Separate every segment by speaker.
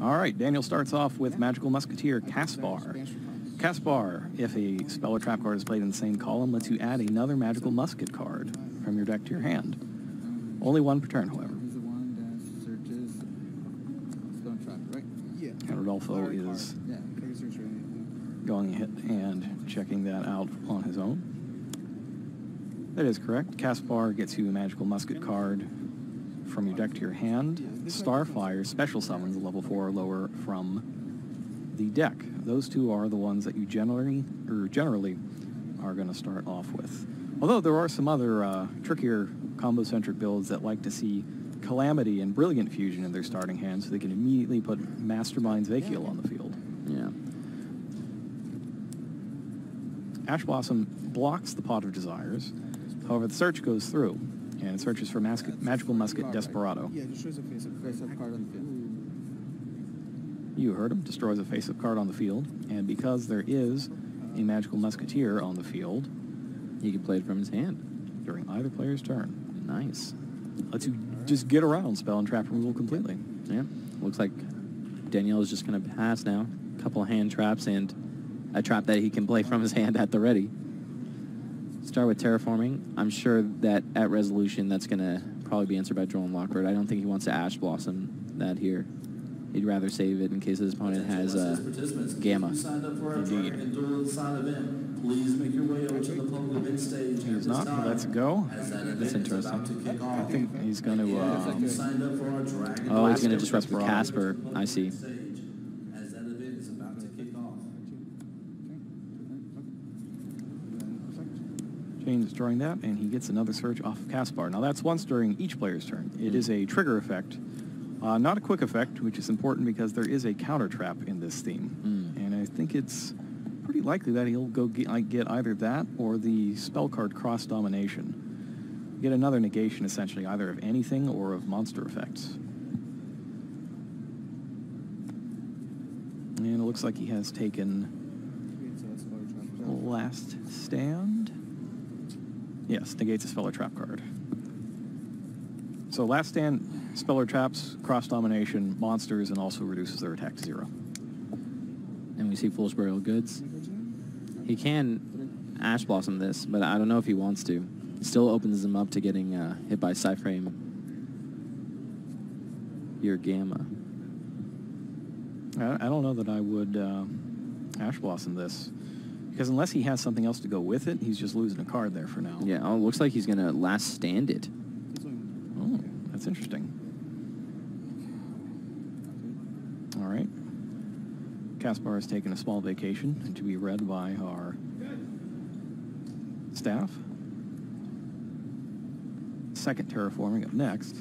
Speaker 1: All right, Daniel starts off with Magical Musketeer Caspar. Caspar, if a spell or trap card is played in the same column, lets you add another Magical Musket card from your deck to your hand. Only one per turn, however. And Rodolfo is going ahead and checking that out on his own. That is correct. Caspar gets you a magical musket card from your deck to your hand. Starfire special summons level 4 or lower from the deck. Those two are the ones that you generally or generally are going to start off with. Although there are some other uh, trickier combo-centric builds that like to see Calamity and Brilliant Fusion in their starting hand so they can immediately put Mastermind Zakiel on the field.
Speaker 2: Yeah.
Speaker 1: Ash Blossom blocks the Pot of Desires. However, the search goes through, and it searches for Magical Musket Desperado.
Speaker 3: Yeah, just a face up.
Speaker 4: Card on the field.
Speaker 1: You heard him, destroys a face-up card on the field, and because there is a Magical Musketeer on the field
Speaker 2: He can play it from his hand.
Speaker 1: during either player's turn,
Speaker 2: Nice.
Speaker 1: lets you just get around spell and trap removal completely.
Speaker 2: Yeah. Looks like Danielle is just going to pass now. A couple of hand traps and a trap that he can play from his hand at the ready. Start with terraforming. I'm sure that at resolution that's going to probably be answered by Droll and Lockbird. I don't think he wants to Ash Blossom that here. He'd rather save it in case his opponent has uh, Gamma.
Speaker 5: Signed up for our
Speaker 1: Indeed.
Speaker 5: Dragon Duel Side event. Please make your way over to the public event stage.
Speaker 1: He is not,
Speaker 5: time,
Speaker 1: let's go.
Speaker 5: that
Speaker 2: That's interesting.
Speaker 1: I think he's going to...
Speaker 5: Yeah,
Speaker 1: Uh,
Speaker 5: signed up for our Dragon
Speaker 2: Oh, he's going to disrupt with Caspar. I see.
Speaker 5: stage as that event is about to kick off.
Speaker 1: James during that, and he gets another search off of Caspar. Now that's once during each player's turn. It is a trigger effect, uh, not a quick effect, which is important because there is a counter trap in this theme,
Speaker 2: Mm.
Speaker 1: and I think it's pretty likely that he'll go get, like, get either that or the spell card Cross Domination. Get another negation essentially either of anything or of monster effects. And it looks like he has taken
Speaker 3: Creates a spell or trap.
Speaker 1: Last Stand. Yes, negates a spell or trap card. So Last Stand, Speller traps, cross domination, monsters, and also reduces their attack to zero.
Speaker 2: And we see Foolish Burial Goods. He can Ash Blossom this, but I don't know if he wants to. It still opens him up to getting uh, hit by Psyframe. Your Gamma.
Speaker 1: I, I don't know that I would uh, Ash Blossom this. Because unless he has something else to go with it, he's just losing a card there for now.
Speaker 2: Yeah, oh, looks like he's going to last stand it.
Speaker 1: Oh, that's interesting. All right. Caspar has taken a small vacation to be read by our staff. Second terraforming up next.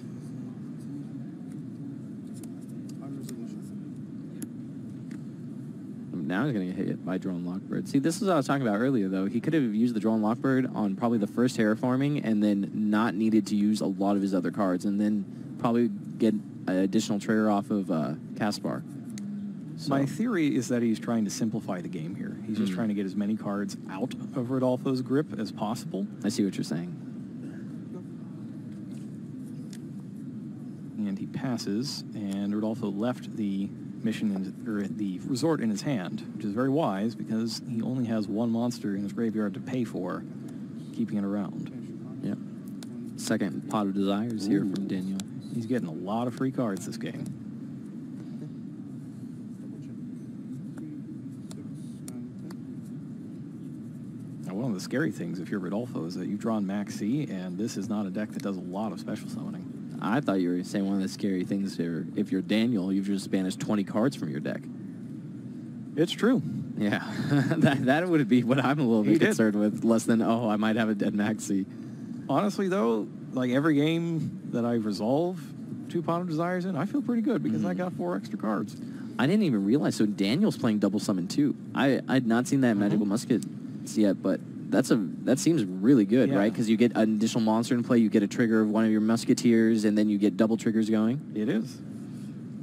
Speaker 3: On resolution.
Speaker 2: Now he's going to get hit by Droll Lockbird. See, this is what I was talking about earlier, though. He could have used the Droll Lockbird on probably the first terraforming and then not needed to use a lot of his other cards and then probably get an additional trigger off of uh, Caspar. So-
Speaker 1: My theory is that he's trying to simplify the game here. He's just
Speaker 2: Hmm.
Speaker 1: trying to get as many cards out of Rodolfo's grip as possible.
Speaker 2: I see what you're saying.
Speaker 1: and he passes, and Rodolfo left the mission in, or the resort in his hand, which is very wise because he only has one monster in his graveyard to pay for, keeping it around.
Speaker 2: Yep. Second pot of desires here from Daniel.
Speaker 1: He's getting a lot of free cards this game. Now, one of the scary things if you're Rodolfo is that you've drawn Max C, and this is not a deck that does a lot of special summoning.
Speaker 2: I thought you were saying one of the scary things here. If you're Daniel, you've just banished 20 cards from your deck.
Speaker 1: It's true.
Speaker 2: Yeah, that, that would be what I'm a little
Speaker 1: He
Speaker 2: bit
Speaker 1: did.
Speaker 2: concerned with. Less than, oh, I might have a dead Maxi.
Speaker 1: Honestly, though, like every game that I resolve two Pot of Desires in, I feel pretty good because I
Speaker 2: Mhm.
Speaker 1: got four extra cards.
Speaker 2: I didn't even realize. So Daniel's playing double summon too. I I had not seen that in Magical
Speaker 1: Mhm.
Speaker 2: Muskets yet, but that's a that seems really good,
Speaker 1: Yeah.
Speaker 2: right? Because you get an additional monster in play, you get a trigger of one of your musketeers, and then you get double triggers going.
Speaker 1: It is.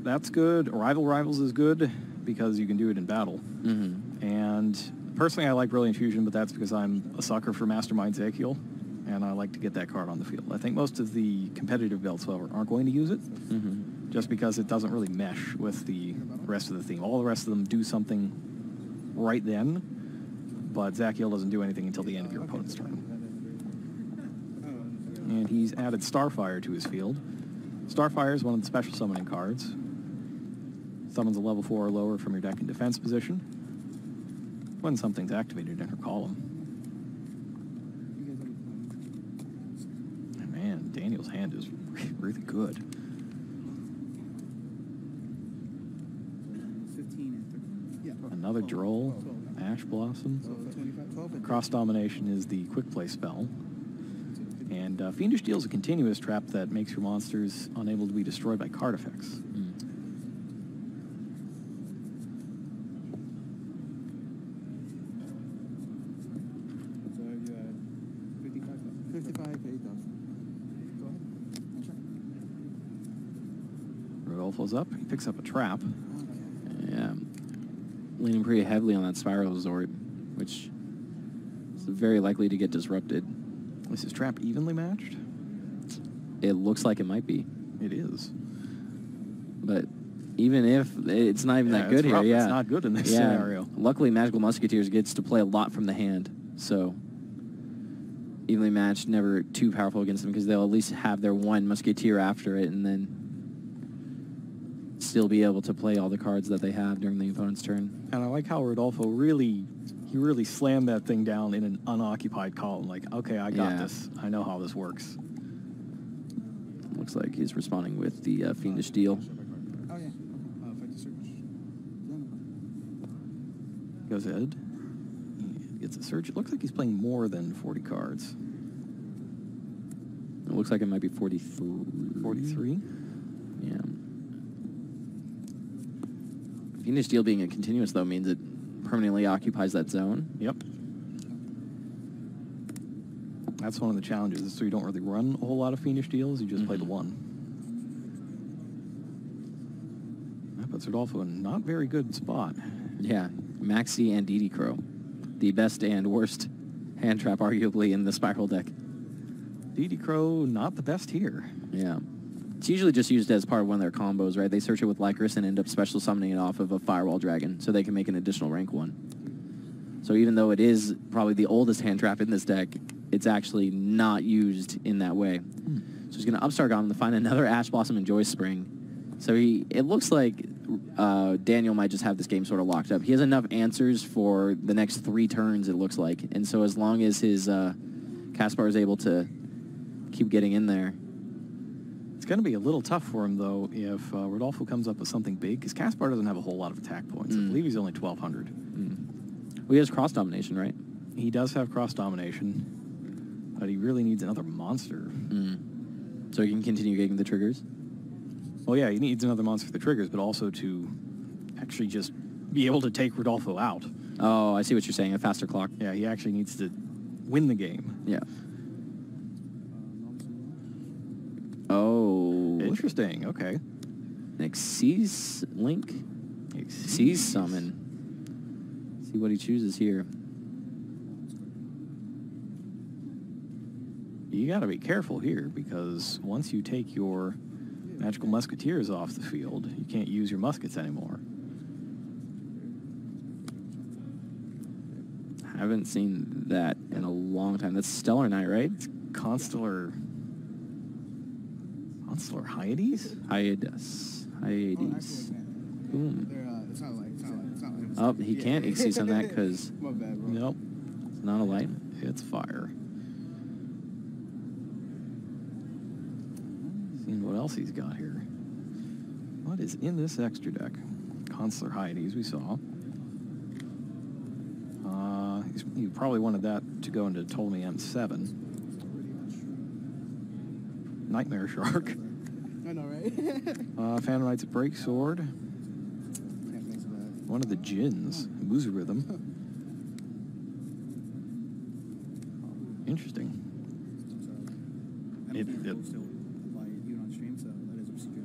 Speaker 1: That's good. Rival Rivals is good because you can do it in battle.
Speaker 2: Mm-hmm.
Speaker 1: And personally, I like Brilliant Fusion, but that's because I'm a sucker for Mastermind Zakiel, and I like to get that card on the field. I think most of the competitive belts, however, aren't going to use it.
Speaker 2: Mm-hmm.
Speaker 1: just because it doesn't really mesh with the rest of the theme. All the rest of them do something right then, but Zakiel doesn't do anything until the end of your opponent's turn. And he's added Starfire to his field. Starfire is one of the special summoning cards. Summons a level 4 or lower from your deck in defense position. When something's activated in her column. And Man, Daniel's hand is really good.
Speaker 3: 15 and 30. Yeah.
Speaker 1: Another Droll, oh, Ash Blossom.
Speaker 3: So 25, 12 and
Speaker 1: Cross Domination is the quick play spell. And uh, Fiendish Deal is a continuous trap that makes your monsters unable to be destroyed by card effects.
Speaker 2: Mm.
Speaker 3: So you had 55, 55 8,000. Go ahead. Check.
Speaker 1: Rodolfo's up. He picks up a trap.
Speaker 2: Leaning pretty heavily on that Spiral Resort, which is very likely to get disrupted.
Speaker 1: Is his trap evenly matched?
Speaker 2: It looks like it might be.
Speaker 1: It is.
Speaker 2: But even if it's not even
Speaker 1: Yeah,
Speaker 2: that good here,
Speaker 1: rough.
Speaker 2: yeah,
Speaker 1: It's not good in this
Speaker 2: yeah.
Speaker 1: scenario.
Speaker 2: Luckily, Magical Musketeers gets to play a lot from the hand, so evenly matched, never too powerful against them because they'll at least have their one Musketeer after it, and then still be able to play all the cards that they have during the opponent's turn.
Speaker 1: And I like how Rodolfo really, he really slammed that thing down in an unoccupied column. Like, okay, I got
Speaker 2: Yeah.
Speaker 1: this. I know how this works.
Speaker 2: Looks like he's responding with the uh, Fiendish Deal.
Speaker 3: Oh, yeah. Uh, search.
Speaker 1: Goes ahead. He gets a search. It looks like he's playing more than 40 cards.
Speaker 2: It looks like it might be 43.
Speaker 1: 43.
Speaker 2: Yeah. Fiendish Deal being a continuous, though, means it permanently occupies that zone.
Speaker 1: Yep. That's one of the challenges. So you don't really run a whole lot of Fiendish deals. You just play the
Speaker 2: Mhm.
Speaker 1: one. That puts Rodolfo in a not very good spot.
Speaker 2: Yeah, Maxi and DD Crow. The best and worst hand trap, arguably, in the Spiral deck.
Speaker 1: DD Crow, not the best here.
Speaker 2: Yeah. It's usually just used as part of one of their combos, right? They search it with Lycris and end up special summoning it off of a Firewall Dragon, so they can make an additional rank one. So even though it is probably the oldest hand trap in this deck, it's actually not used in that way. So he's going to Upstart Goblin to find another Ash Blossom and Joy Spring. So he, it looks like uh, Daniel might just have this game sort of locked up. He has enough answers for the next three turns, it looks like. And so as long as his uh, Caspar is able to keep getting in there,
Speaker 1: It's going to be a little tough for him, though, if uh, Rodolfo comes up with something big, because Caspar doesn't have a whole lot of attack points. I
Speaker 2: Mm.
Speaker 1: believe he's only 1,200.
Speaker 2: mm. well, he has cross domination, right?
Speaker 1: He does have cross domination, but he really needs another monster.
Speaker 2: Mm. So he can continue getting the triggers.
Speaker 1: Well, yeah, he needs another monster for the triggers, but also to actually just be able to take Rodolfo out.
Speaker 2: Oh, I see what you're saying. A faster clock.
Speaker 1: Yeah, he actually needs to win the game.
Speaker 2: Yeah.
Speaker 3: Uh,
Speaker 2: Oh.
Speaker 1: Interesting. Okay.
Speaker 2: Next Xyz link. Xyz summon. See what he chooses here.
Speaker 1: You got to be careful here because once you take your magical musketeers off the field, you can't use your muskets anymore.
Speaker 2: Haven't seen that in a long time. That's Stellar Knight, right?
Speaker 1: Constellar. Constellar Hyades?
Speaker 2: Hyades.
Speaker 3: Oh,
Speaker 2: Hyades. Boom.
Speaker 3: They're, uh.
Speaker 2: Oh, he can't exceed on that
Speaker 3: because... bad.
Speaker 1: Nope.
Speaker 2: It's not a light.
Speaker 1: It's fire. Seeing what else he's got here. What is in this extra deck? Constellar Hyades, we saw. Uh, he's, he probably wanted that to go into Ptolemy M7. Nightmare Shark.
Speaker 3: I know, right?
Speaker 1: Uh, Phantom Knight's Break Sword.
Speaker 3: Can't mix that.
Speaker 1: One of the Jins. Boozer Rhythm. Interesting. It- it-
Speaker 3: we'll still live you on stream, so that is obscure.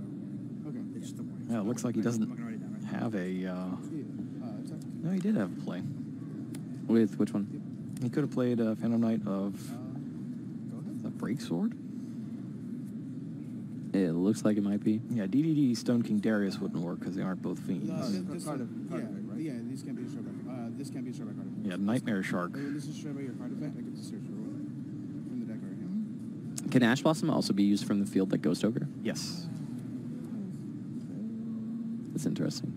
Speaker 3: Okay. It's just the morning.
Speaker 1: Yeah, it looks like he doesn't
Speaker 3: not gonna write it down right now.
Speaker 1: have a... Uh,
Speaker 3: Yeah, uh, attack.
Speaker 1: no, he did have a play.
Speaker 2: With which one?
Speaker 1: He could have played uh, Phantom Knight of
Speaker 3: Uh,
Speaker 1: the Break Sword.
Speaker 2: It looks like it might be.
Speaker 1: Yeah, DDD Stone King Darius wouldn't work because they aren't both fiends.
Speaker 3: No, this, this,
Speaker 4: Card-
Speaker 3: yeah,
Speaker 4: card effect, right?
Speaker 3: yeah, these can't be destroyed by, uh, this can't be destroyed by card effect.
Speaker 1: Yeah, Nightmare Shark.
Speaker 3: But this is destroyed by your card effect, I get to search for one from the deck or hand.
Speaker 2: Can Ash Blossom also be used from the field like Ghost Ogre?
Speaker 1: Yes.
Speaker 2: That's interesting.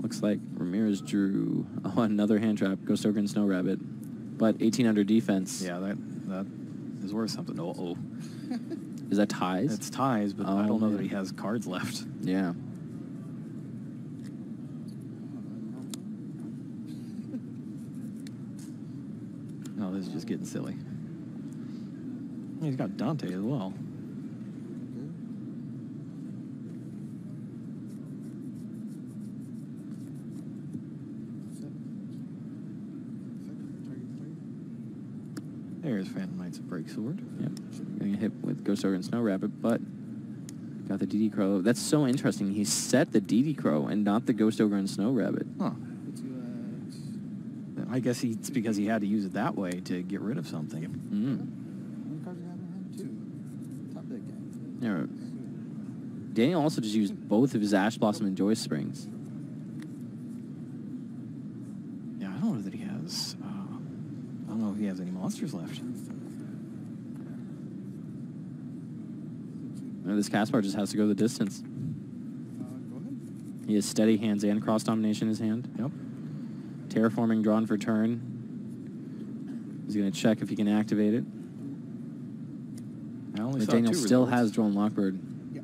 Speaker 2: Looks like Ramirez drew oh, another hand trap, Ghost Ogre and Snow Rabbit, but 1800 defense.
Speaker 1: Yeah, that that is worth something. Oh, oh.
Speaker 2: Is that ties?
Speaker 1: it's ties, but I
Speaker 2: Oh,
Speaker 1: don't know
Speaker 2: man.
Speaker 1: that he um, has cards left.
Speaker 2: yeah.
Speaker 1: No, this is just getting silly. He's got Dante as well.
Speaker 3: Set. Effect, target, target.
Speaker 1: Knights of Break Sword.
Speaker 2: Yep. Getting hit with Ghost Ogre and Snow Rabbit, but got the DD Crow. That's so interesting. He set the DD Crow and not the Ghost Ogre and Snow Rabbit.
Speaker 1: Huh.
Speaker 3: Puts you at...
Speaker 1: I guess he, it's because he had to use it that way to get rid of something.
Speaker 2: Mm.
Speaker 3: How many cards do you have in hand? Two. Top deck game.
Speaker 2: Yeah. Daniel also just used both of his Ash Blossom and Joy Springs.
Speaker 1: Yeah, I don't know that he has. Uh, I don't know if he has any monsters left.
Speaker 2: Uh, This Caspar just has to go the distance.
Speaker 3: Uh, go ahead.
Speaker 2: He has steady hands and cross domination in his hand.
Speaker 1: Yep.
Speaker 2: Terraforming drawn for turn. He's going to check if he can activate it.
Speaker 1: I only
Speaker 2: But
Speaker 1: saw
Speaker 2: Daniel
Speaker 1: two
Speaker 2: still
Speaker 1: results.
Speaker 2: has drawn Lockbird.
Speaker 3: Yeah.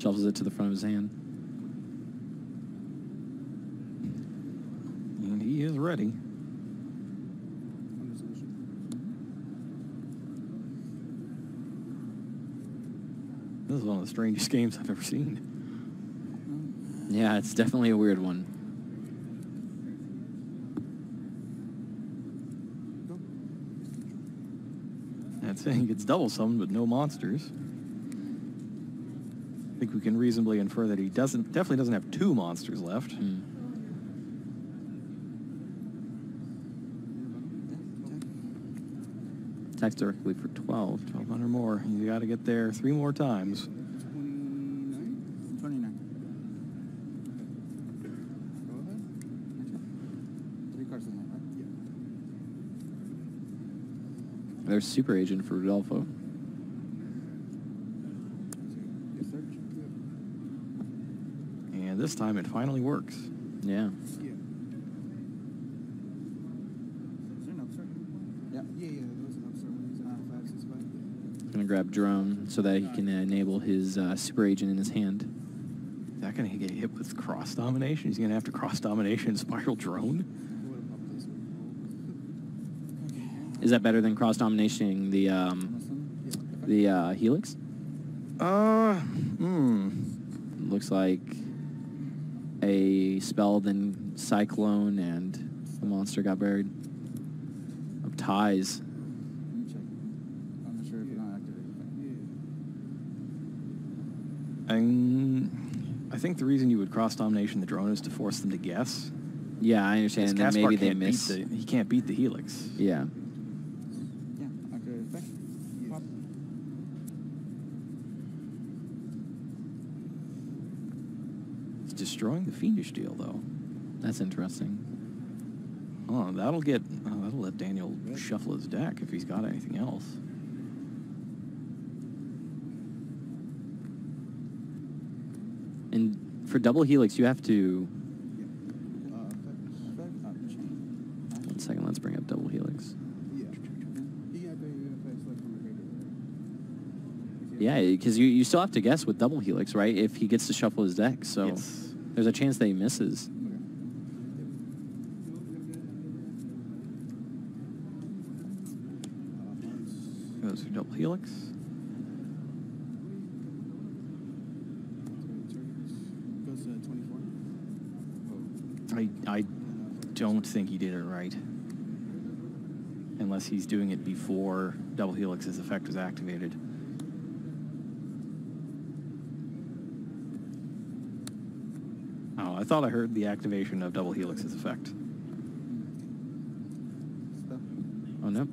Speaker 2: Shovels it to the front of his hand.
Speaker 1: And he is ready.
Speaker 3: On resolution.
Speaker 1: This is one of the strangest games I've ever seen.
Speaker 2: Yeah, it's definitely a weird one.
Speaker 1: That's it. He gets double summoned, but no monsters. I think we can reasonably infer that he doesn't definitely doesn't have two monsters left.
Speaker 2: Mm. Attacks directly for 12.
Speaker 1: 1200 more. You got to get there three more times.
Speaker 3: 29? 29. Go ahead. Three cards in hand, right? Yeah.
Speaker 2: There's Super Agent for Rodolfo.
Speaker 1: And this time it finally works.
Speaker 2: Yeah.
Speaker 3: Yeah. Is there an upstart? Yeah. Yeah, yeah, there was an upstart when he's uh, five, six, five.
Speaker 2: Gonna grab Drone so that he can enable his uh, Super Agent in his hand.
Speaker 1: Is that going to get hit with cross domination? He's going to have to cross domination spiral drone?
Speaker 3: I would have popped this one. Okay.
Speaker 2: Is that better than cross dominating the um, the uh, Helix?
Speaker 1: Uh, hmm.
Speaker 2: Looks like a spell, then Cyclone, and the monster got buried. Of ties.
Speaker 4: Let me check. I'm not sure if you don't activate the
Speaker 1: And I think the reason you would cross domination the drone is to force them to guess.
Speaker 2: Yeah, I understand. And then maybe they
Speaker 1: can't
Speaker 2: miss.
Speaker 1: the, he can't beat the helix.
Speaker 2: Yeah.
Speaker 4: Yeah, activate effect. Pop.
Speaker 1: He's destroying the fiendish deal though.
Speaker 2: That's interesting.
Speaker 1: Oh, that'll get oh, that'll let Daniel shuffle his deck if he's got anything else.
Speaker 2: And for double helix, you have to.
Speaker 3: Effect. Effect. Chain.
Speaker 2: One second, let's bring up double helix.
Speaker 3: Yeah. He activated effects like from the graveyard.
Speaker 2: Yeah, because you, you still have to guess with double helix, right? If he gets to shuffle his deck, so
Speaker 1: Yes.
Speaker 2: there's a chance that he misses.
Speaker 1: Goes double helix.
Speaker 3: Goes to 24.
Speaker 1: I don't think he did it right. Unless he's doing it before double helix's effect was activated. Oh, I thought I heard the activation of double helix's effect.
Speaker 2: Oh, no.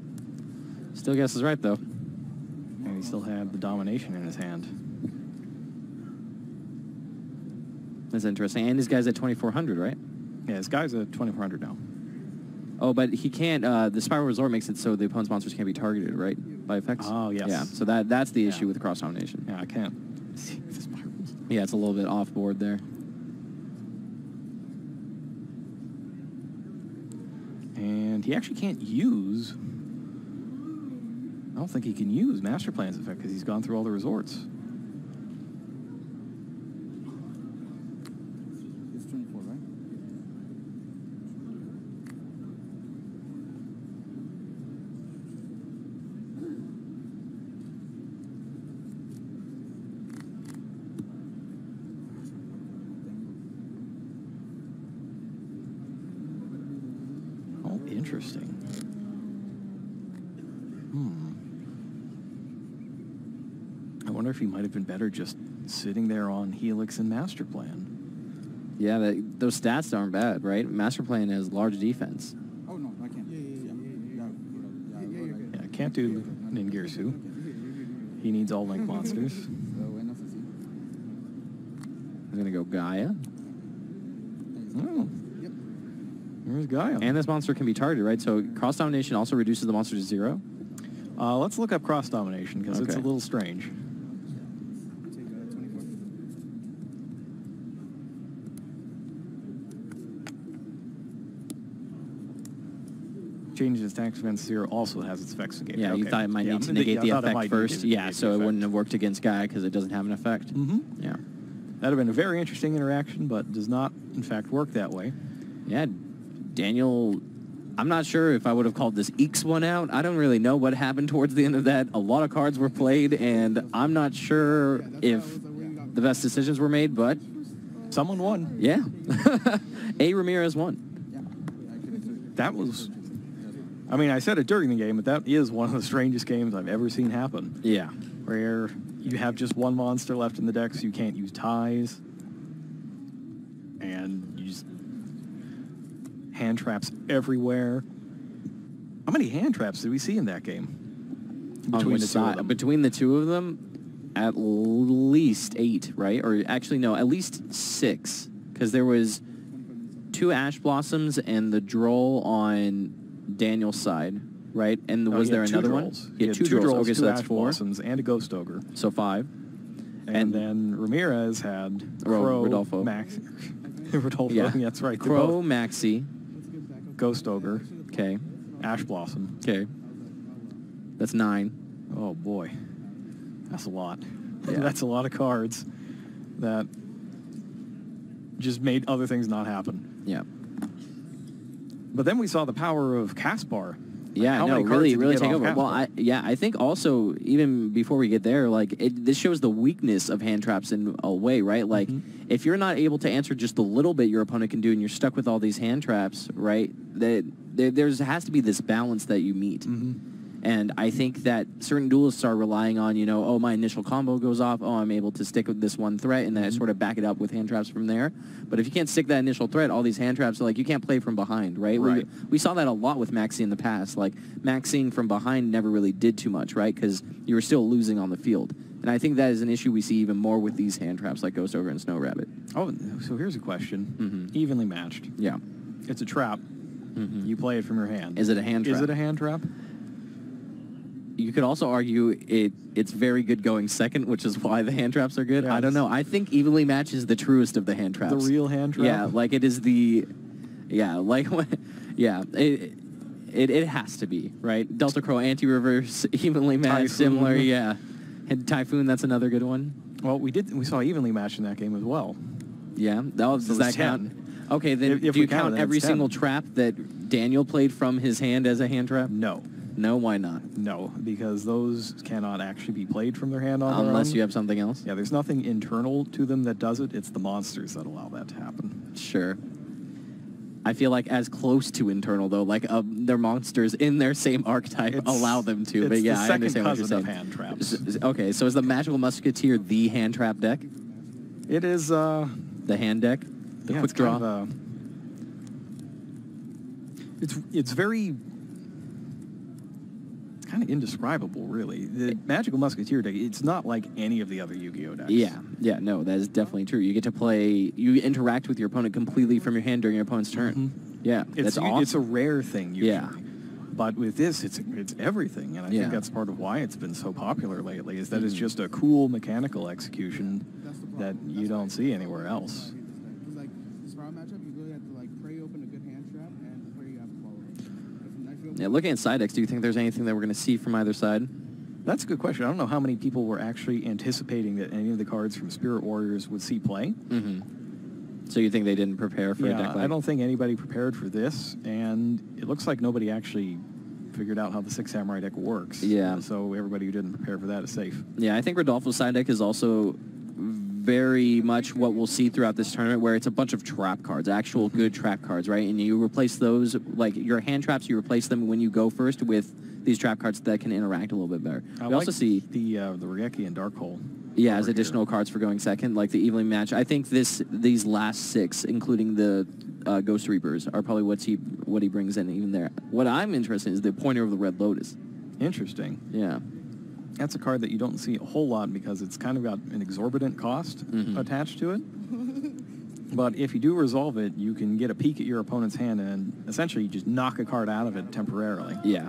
Speaker 2: Still guesses right, though.
Speaker 1: And he still had the domination in his hand.
Speaker 2: That's interesting. And this guy's at 2400, right?
Speaker 1: Yeah, this guy's a 2400 now.
Speaker 2: Oh, but he can't. Uh, the Spiral Resort makes it so the opponent's monsters can't be targeted, right? By effects.
Speaker 1: Oh, yes.
Speaker 2: Yeah. So that that's the issue
Speaker 1: Yeah.
Speaker 2: with cross domination.
Speaker 1: Yeah, I can't see the spirals.
Speaker 2: Yeah, it's a little bit off board there.
Speaker 1: And he actually can't use. I don't think he can use Master Plan's effect because he's gone through all the resorts.
Speaker 4: It's 24, right?
Speaker 1: Oh, interesting. Hmm. I wonder if he might have been better just sitting there on Helix and Master Plan.
Speaker 2: Yeah, that, those stats aren't bad, right? Master Plan has large defense.
Speaker 4: Oh, no, I can't.
Speaker 3: Yeah, yeah, yeah, yeah, yeah.
Speaker 4: Yeah,
Speaker 3: Yeah, yeah,
Speaker 4: yeah,
Speaker 1: Yeah, can't do Ningirsu. He needs all link monsters.
Speaker 4: So, bueno, sí, sí.
Speaker 2: I'm gonna go Gaia,
Speaker 1: Oh,
Speaker 4: Yep.
Speaker 1: there's Gaia.
Speaker 2: and this monster can be targeted, right? So cross domination also reduces the monster to zero.
Speaker 1: Uh, let's look up cross domination because it's a little strange.
Speaker 4: Take uh, 24.
Speaker 1: Changes its attack against zero also has its effects negated.
Speaker 2: Yeah, you thought it might
Speaker 1: Yeah,
Speaker 2: need to negate the
Speaker 1: thought it
Speaker 2: effect first. Yeah,
Speaker 1: the
Speaker 2: so it wouldn't have worked against Guy because it doesn't have an effect.
Speaker 1: Mhm.
Speaker 2: Yeah.
Speaker 1: That'd have been a very interesting interaction, but does not, in fact, work that way.
Speaker 2: Yeah, Daniel. I'm not sure if I would have called this Eeks one out. I don't really know what happened towards the end of that. A lot of cards were played, and I'm not sure if the best decisions were made, but
Speaker 1: Someone won.
Speaker 2: yeah. A. Ramirez won.
Speaker 4: Yeah, I could have
Speaker 1: That was. I mean, I said it during the game, but that is one of the strangest games I've ever seen happen.
Speaker 2: Yeah.
Speaker 1: Where you have just one monster left in the deck, so you can't use ties, and you just hand traps everywhere. How many hand traps did we see in that game?
Speaker 2: Which
Speaker 1: the two
Speaker 2: side? Between the two of them, at least eight, right? Or actually, no, at least six, because there was two Ash Blossoms and the Droll on Daniel's side, right? And
Speaker 1: No,
Speaker 2: was there another
Speaker 1: Drolls.
Speaker 2: one?
Speaker 1: He
Speaker 2: Yeah,
Speaker 1: had
Speaker 2: two,
Speaker 1: two
Speaker 2: Drolls. Okay, so that's four.
Speaker 1: And a Ghost Ogre.
Speaker 2: So five.
Speaker 1: And,
Speaker 2: And-
Speaker 1: then Ramirez had
Speaker 2: Ro-
Speaker 1: Crow,
Speaker 2: Rodolfo.
Speaker 1: Max, Rodolfo.
Speaker 2: Yeah.
Speaker 1: that's right.
Speaker 2: Crow, Maxi.
Speaker 1: Ghost Ogre,
Speaker 2: Okay.
Speaker 1: Ash Blossom.
Speaker 2: Okay. That's nine.
Speaker 1: Oh boy, that's a lot.
Speaker 2: Yeah.
Speaker 1: that's a lot of cards that just made other things not happen.
Speaker 2: Yeah.
Speaker 1: But then we saw the power of Caspar.
Speaker 2: Yeah,
Speaker 1: How
Speaker 2: no, really, really take over. Well, I, yeah, I think also even before we get there, like it, this shows the weakness of hand traps in a way, right? Like
Speaker 1: Mhm.
Speaker 2: if you're not able to answer just a little bit your opponent can do, and you're stuck with all these hand traps, right? That there there's has to be this balance that you meet.
Speaker 1: Mhm.
Speaker 2: And I think that certain duelists are relying on, you know, oh, my initial combo goes off. Oh, I'm able to stick with this one threat, and then I
Speaker 1: Mm-hmm.
Speaker 2: sort of back it up with hand traps from there. But if you can't stick that initial threat, all these hand traps are like you can't play from behind, right?
Speaker 1: Right.
Speaker 2: We, we saw that a lot with Maxi in the past. Like Maxing from behind never really did too much, right? Because you were still losing on the field. And I think that is an issue we see even more with these hand traps like Ghost Ogre and Snow Rabbit.
Speaker 1: Oh, so here's a question:
Speaker 2: Mhm.
Speaker 1: evenly matched.
Speaker 2: Yeah.
Speaker 1: It's a trap.
Speaker 2: Mhm.
Speaker 1: You play it from your hand.
Speaker 2: Is it a hand
Speaker 1: Is it a hand trap?
Speaker 2: You could also argue it it's very good going second, which is why the hand traps are good.
Speaker 1: Yeah,
Speaker 2: I don't know. I think evenly match is the truest of the hand traps.
Speaker 1: The real hand trap.
Speaker 2: Yeah, like it is the yeah, like yeah, it it, it has to be, right? Delta Crow anti-reverse, evenly matched, similar, yeah. And Typhoon, that's another good one.
Speaker 1: Well, we did. We saw evenly matched in that game as well.
Speaker 2: Yeah. That,
Speaker 1: So
Speaker 2: does that count?
Speaker 1: 10.
Speaker 2: Okay, then
Speaker 1: If- if
Speaker 2: do you
Speaker 1: count
Speaker 2: count every single trap that Daniel played from his hand as a hand trap?
Speaker 1: No,
Speaker 2: No, why not?
Speaker 1: no, because those cannot actually be played from their hand on their
Speaker 2: Unless
Speaker 1: own.
Speaker 2: you have something else?
Speaker 1: Yeah, there's nothing internal to them that does it. It's the monsters that allow that to happen.
Speaker 2: Sure. I feel like as close to internal though, like um, their monsters in their same archetype
Speaker 1: It's-
Speaker 2: allow them to. but yeah, I understand what you're saying.
Speaker 1: hand traps.
Speaker 2: S- Okay, so is the magical musketeer the hand trap deck,
Speaker 1: It is. uh
Speaker 2: the hand deck, the
Speaker 1: yeah,
Speaker 2: quick
Speaker 1: it's
Speaker 2: draw?
Speaker 1: Kind of it's it's very. Kind of indescribable, really. The Magical Musketeer deck, it's not like any of the other Yu-Gi-Oh decks.
Speaker 2: Yeah, yeah, no, that is definitely true. You get to play, you interact with your opponent completely from your hand during your opponent's turn.
Speaker 1: Mhm.
Speaker 2: Yeah,
Speaker 1: It's,
Speaker 2: that's awesome.
Speaker 1: it's a rare thing usually.
Speaker 2: Yeah.
Speaker 1: But with this, it's it's everything, and I
Speaker 2: Yeah.
Speaker 1: think that's part of why it's been so popular lately. Is that it's
Speaker 2: Mhm.
Speaker 1: just a cool mechanical execution that you
Speaker 3: That's
Speaker 1: don't see anywhere else.
Speaker 3: Because like this round matchup, you really have to like pray open a good hand trap and pray you have to follow. it. If a knife
Speaker 2: yeah, looking at side decks, do you think there's anything that we're going to see from either side?
Speaker 1: That's a good question. I don't know how many people were actually anticipating that any of the cards from Spirit Warriors would see play.
Speaker 2: Mm-hmm. So you think they didn't prepare for a
Speaker 1: yeah,
Speaker 2: deck like
Speaker 1: I don't think anybody prepared for this, and it looks like nobody actually figured out how the Six Samurai deck works.
Speaker 2: Yeah.
Speaker 1: So everybody who didn't prepare for that is safe.
Speaker 2: Yeah, I think Rodolfo's side deck is also very much what we'll see throughout this tournament, where it's a bunch of trap cards, actual good trap cards, right? And you replace those, like your hand traps, you replace them when you go first with these trap cards that can interact a little bit better.
Speaker 1: I
Speaker 2: we also see,
Speaker 1: the uh, the Raigeki and Dark Hole.
Speaker 2: yeah,
Speaker 1: over
Speaker 2: as
Speaker 1: here.
Speaker 2: additional cards for going second, like the evenly match. I think this these last six, including the uh, Ghost Reapers, are probably what he what he brings in even there. What I'm interested in is the Appointer of the Red Lotus.
Speaker 1: Interesting.
Speaker 2: Yeah.
Speaker 1: That's a card that you don't see a whole lot because it's kind of got an exorbitant cost
Speaker 2: Mhm.
Speaker 1: attached to it. But if you do resolve it, you can get a peek at your opponent's hand and essentially you just knock a card out of it temporarily.
Speaker 2: Yeah.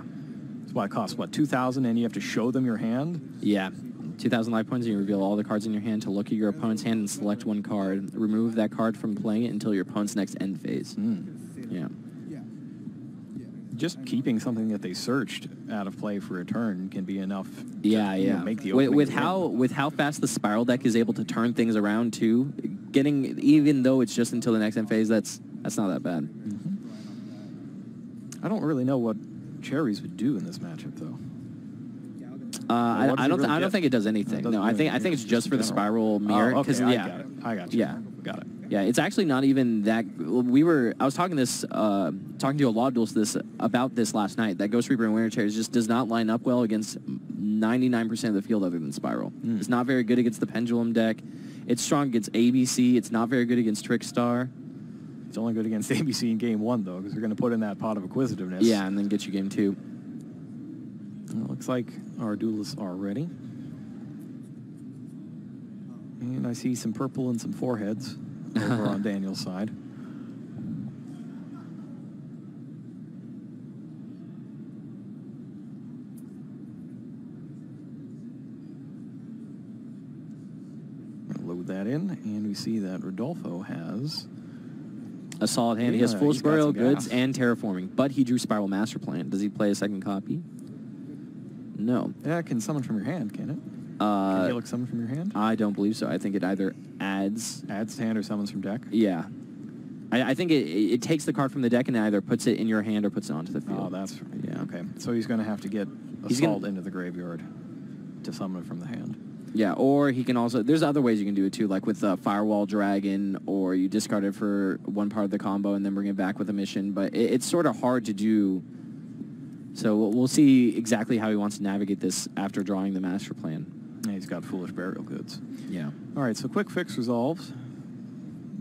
Speaker 1: That's why it costs what two thousand, and you have to show them your hand.
Speaker 2: Yeah. 2,000 life points, and you reveal all the cards in your hand to look at your opponent's hand and select one card. Remove that card from playing it until your opponent's next end phase.
Speaker 1: Hmm.
Speaker 2: Yeah.
Speaker 3: Yeah. Yeah.
Speaker 1: Just keeping something that they searched out of play for a turn can be enough. to,
Speaker 2: Yeah,
Speaker 1: know,
Speaker 2: yeah.
Speaker 1: make the
Speaker 2: with, with how
Speaker 1: win.
Speaker 2: with how fast the spiral deck is able to turn things around too, getting even though it's just until the next end phase, that's that's not that bad.
Speaker 1: I don't really know what cherries would do in this matchup though.
Speaker 3: Yeah,
Speaker 2: Uh, I, I don't.
Speaker 1: really
Speaker 2: I don't
Speaker 1: get?
Speaker 2: think it does anything. No, I think I think it's just for the spiral mirror.
Speaker 1: Oh, okay, I
Speaker 2: yeah,
Speaker 1: got it. I got you.
Speaker 2: Yeah.
Speaker 1: got it.
Speaker 2: Yeah, it's actually not even that. We were. I was talking this, uh, talking to a law duelist this about this last night. That Ghost Reaper and Winter Cherries just does not line up well against 99% of the field, other than Spiral.
Speaker 1: Mm.
Speaker 2: It's not very good against the Pendulum deck. It's strong against ABC. It's not very good against Trickstar.
Speaker 1: It's only good against ABC in game one though, because they're going to put in that pot of acquisitiveness.
Speaker 2: Yeah, and then get you game two.
Speaker 1: Well, looks like our duelists are ready. And I see some purple and some foreheads over on Daniel's side. Load that in, and we see that Rodolfo has
Speaker 2: A solid hand. he has
Speaker 1: Yeah, he's got
Speaker 2: Spiral
Speaker 1: some
Speaker 2: goods
Speaker 1: gas.
Speaker 2: and Terraforming, but he drew Spiral Master Plan. Does he play a second copy? No.
Speaker 1: yeah, it can summon from your hand, can it? Can
Speaker 2: Uh,
Speaker 1: you look summon from your hand?
Speaker 2: I don't believe so. I think it either adds
Speaker 1: Adds to hand or summons from deck.
Speaker 2: Yeah. I, I think it, it takes the card from the deck and either puts it in your hand or puts it onto the field.
Speaker 1: Oh, that's
Speaker 2: Yeah.
Speaker 1: Okay, so he's going to have to get assault into the graveyard to summon it from the hand.
Speaker 2: Yeah, or he can also. There's other ways you can do it too, like with uh, Firewall Dragon, or you discard it for one part of the combo and then bring it back with a mission. But it, it's sort of hard to do. So we'll see exactly how he wants to navigate this after drawing the master plan.
Speaker 1: And he's got foolish burial goods.
Speaker 2: Yeah.
Speaker 1: All right, so quick fix resolves.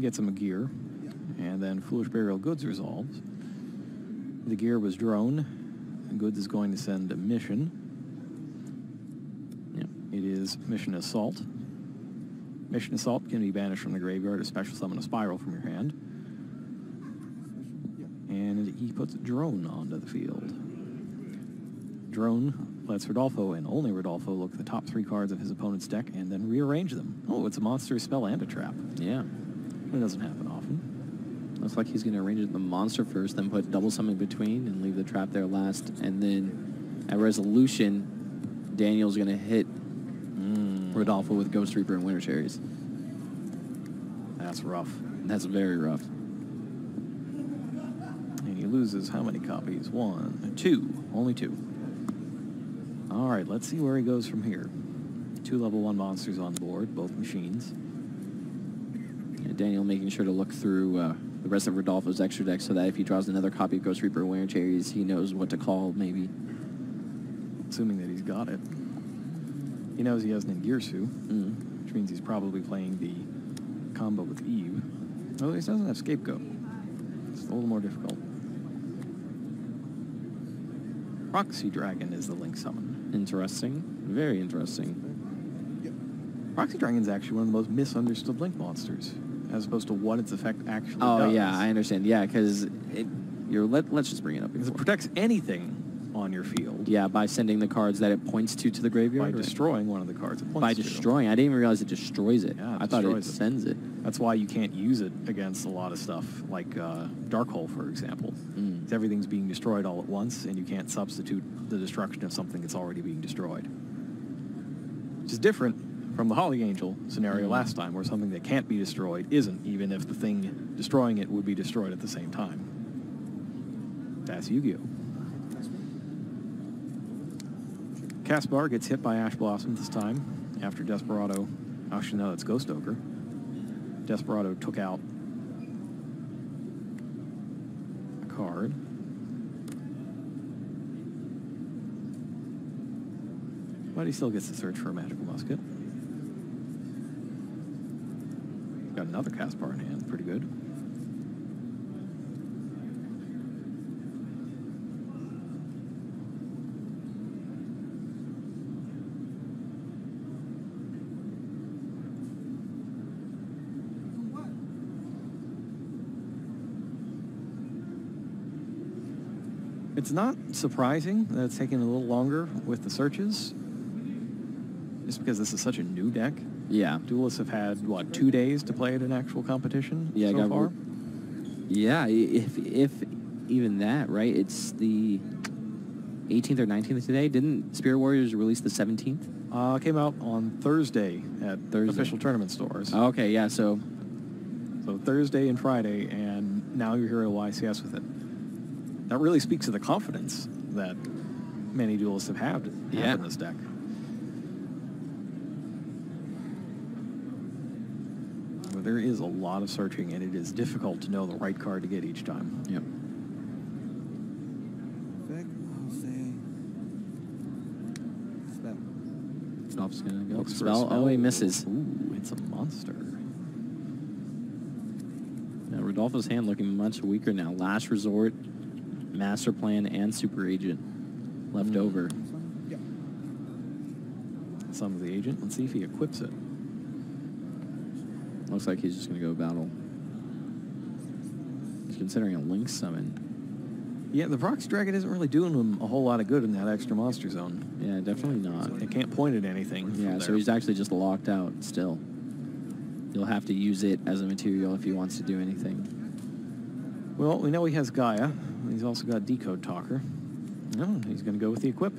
Speaker 1: Gets him a gear, and then foolish burial goods resolves. The gear was drone. Goods is going to send a mission.
Speaker 2: Yeah.
Speaker 1: It is mission assault. Mission assault can be banished from the graveyard or special summon a spiral from your hand. And he puts a drone onto the field. Drone lets Rodolfo and only Rodolfo look at the top three cards of his opponent's deck and then rearrange them. Oh, it's a monster, spell, and a trap.
Speaker 2: Yeah.
Speaker 1: It doesn't happen often.
Speaker 2: Looks like he's going to arrange it the monster first, then put double summon between and leave the trap there last. And then at resolution, Daniel's going to hit
Speaker 1: Mm,
Speaker 2: Rodolfo with Ghost Reaper and Winter Cherries.
Speaker 1: That's rough.
Speaker 2: That's very rough.
Speaker 1: And he loses how many copies? One, two, only two. All right, let's see where he goes from here. Two level one monsters on board, both machines.
Speaker 2: Yeah, Daniel making sure to look through uh, the rest of Rodolfo's extra deck so that if he draws another copy of Ghost Reaper and Winter Cherries, he knows what to call, maybe.
Speaker 1: Assuming that he's got it. He knows he has Ningirsu,
Speaker 2: Mm.
Speaker 1: which means he's probably playing the combo with Eve. Oh, he doesn't have Scapegoat. It's a little more difficult. Proxy Dragon is the link summon.
Speaker 2: Interesting. Very interesting.
Speaker 3: Yep.
Speaker 1: Proxy Dragon is actually one of the most misunderstood link monsters, as opposed to what its effect actually
Speaker 2: Oh
Speaker 1: does.
Speaker 2: yeah, I understand. Yeah, because it. You're let. Let's just bring it up.
Speaker 1: Because it protects anything on your field
Speaker 2: Yeah, by sending the cards that it points to to the graveyard.
Speaker 1: by destroying one of the cards it points
Speaker 2: By
Speaker 1: to.
Speaker 2: destroying. I didn't even realize it destroys it.
Speaker 1: Yeah, it
Speaker 2: I thought it
Speaker 1: it.
Speaker 2: sends it.
Speaker 1: That's why you can't use it against a lot of stuff, like uh, Dark Hole, for example.
Speaker 2: Mm.
Speaker 1: 'Cause Everything's being destroyed all at once, and you can't substitute the destruction of something that's already being destroyed. Which is different from the Holly Angel scenario
Speaker 2: Mm.
Speaker 1: last time, where something that can't be destroyed isn't, even if the thing destroying it would be destroyed at the same time. That's Yu-Gi-Oh! Caspar gets hit by Ash Blossom this time after Desperado. Actually, no, that's Ghost Ogre. Desperado took out a card. But he still gets to search for a magical musket. Got another Caspar in hand, pretty good. It's not surprising that it's taking a little longer with the searches, just because this is such a new deck.
Speaker 2: Yeah.
Speaker 1: Duelists have had what two days to play at an actual competition
Speaker 2: Yeah,
Speaker 1: so far.
Speaker 2: Yeah. If if even that, right? It's the 18th or 19th today. Didn't Spirit Warriors release the 17th?
Speaker 1: Uh, came out on Thursday at
Speaker 2: Thursday.
Speaker 1: official tournament stores.
Speaker 2: Oh, okay. Yeah. So.
Speaker 1: So Thursday and Friday, and now you're here at YCS with it. That really speaks to the confidence that many duelists have had have
Speaker 2: Yeah.
Speaker 1: in this deck. But there is a lot of searching, and it is difficult to know the right card to get each time.
Speaker 2: Yep.
Speaker 3: Effect, Spell.
Speaker 2: Gonna go.
Speaker 1: Looks for
Speaker 2: Spell. Oh, he misses.
Speaker 1: Ooh, it's a monster.
Speaker 2: Yeah, Rodolfo's hand looking much weaker now. Last resort, master plan, and super agent left
Speaker 1: Mm.
Speaker 2: over.
Speaker 3: Yep.
Speaker 1: Some of the agent. Let's see if he equips it.
Speaker 2: Looks like he's just gonna go battle. He's considering a link summon.
Speaker 1: Yeah, the Proxy Dragon isn't really doing him a whole lot of good in that extra monster zone.
Speaker 2: Yeah, definitely not.
Speaker 1: It can't point at anything.
Speaker 2: Yeah, so he's actually just locked out still. He'll have to use it as a material if he wants to do anything.
Speaker 1: Well, we know he has Gaia. He's also got Decode Talker. No, he's going to go with the equip.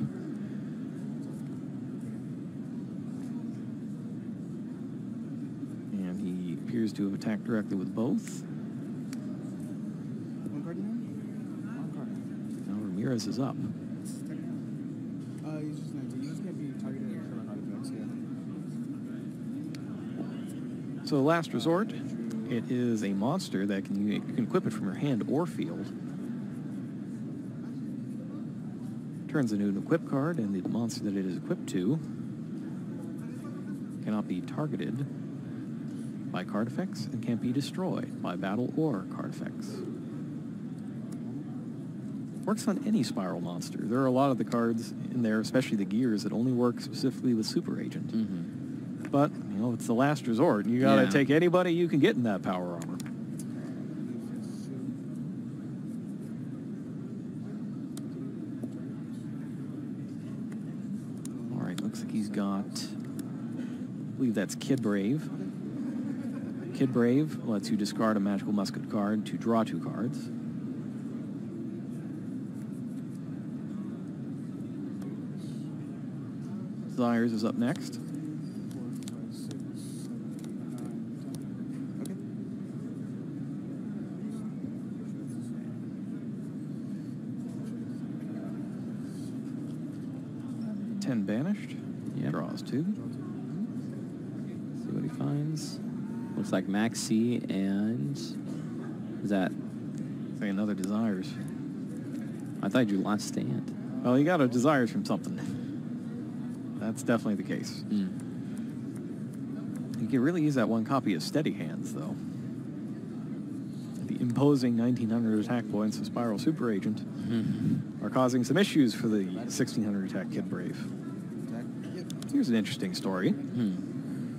Speaker 1: And appears to have attacked directly with both.
Speaker 3: One card hand? One card.
Speaker 1: Now Ramirez is up.
Speaker 3: Uh, he's just gonna, you just can't be targeted at Sherlock artifacts, yeah.
Speaker 1: So last resort, it is a monster that can you can equip it from your hand or field. Turns into an equip card, and the monster that it is equipped to cannot be targeted by card effects and can't be destroyed by battle or card effects. Works on any spiral monster. There are a lot of the cards in there, especially the gears, that only work specifically with Super Agent.
Speaker 2: Mm-hmm.
Speaker 1: But, you know, it's the last resort. You got to
Speaker 2: Yeah.
Speaker 1: take anybody you can get in that power armor. All right, looks like he's got, I believe that's Kid Brave. Kid Brave lets you discard a magical musket card to draw two cards. Desires is up next.
Speaker 3: Four, five, six, seven, nine, ten. Okay.
Speaker 1: 10 banished.
Speaker 2: Yep.
Speaker 1: Draws two.
Speaker 2: See what he finds. Looks like Maxi and is that?
Speaker 1: Say another desires.
Speaker 2: I thought you drew Last Stand.
Speaker 1: Well, you got a desires from something. That's definitely the case.
Speaker 2: Mm.
Speaker 1: You can really use that one copy of Steady Hands, though. The imposing 1900 attack points of Spiral Super Agent
Speaker 2: Hmm.
Speaker 1: are causing some issues for the 1600 attack Kid Brave. Here's an interesting story.
Speaker 2: Hmm.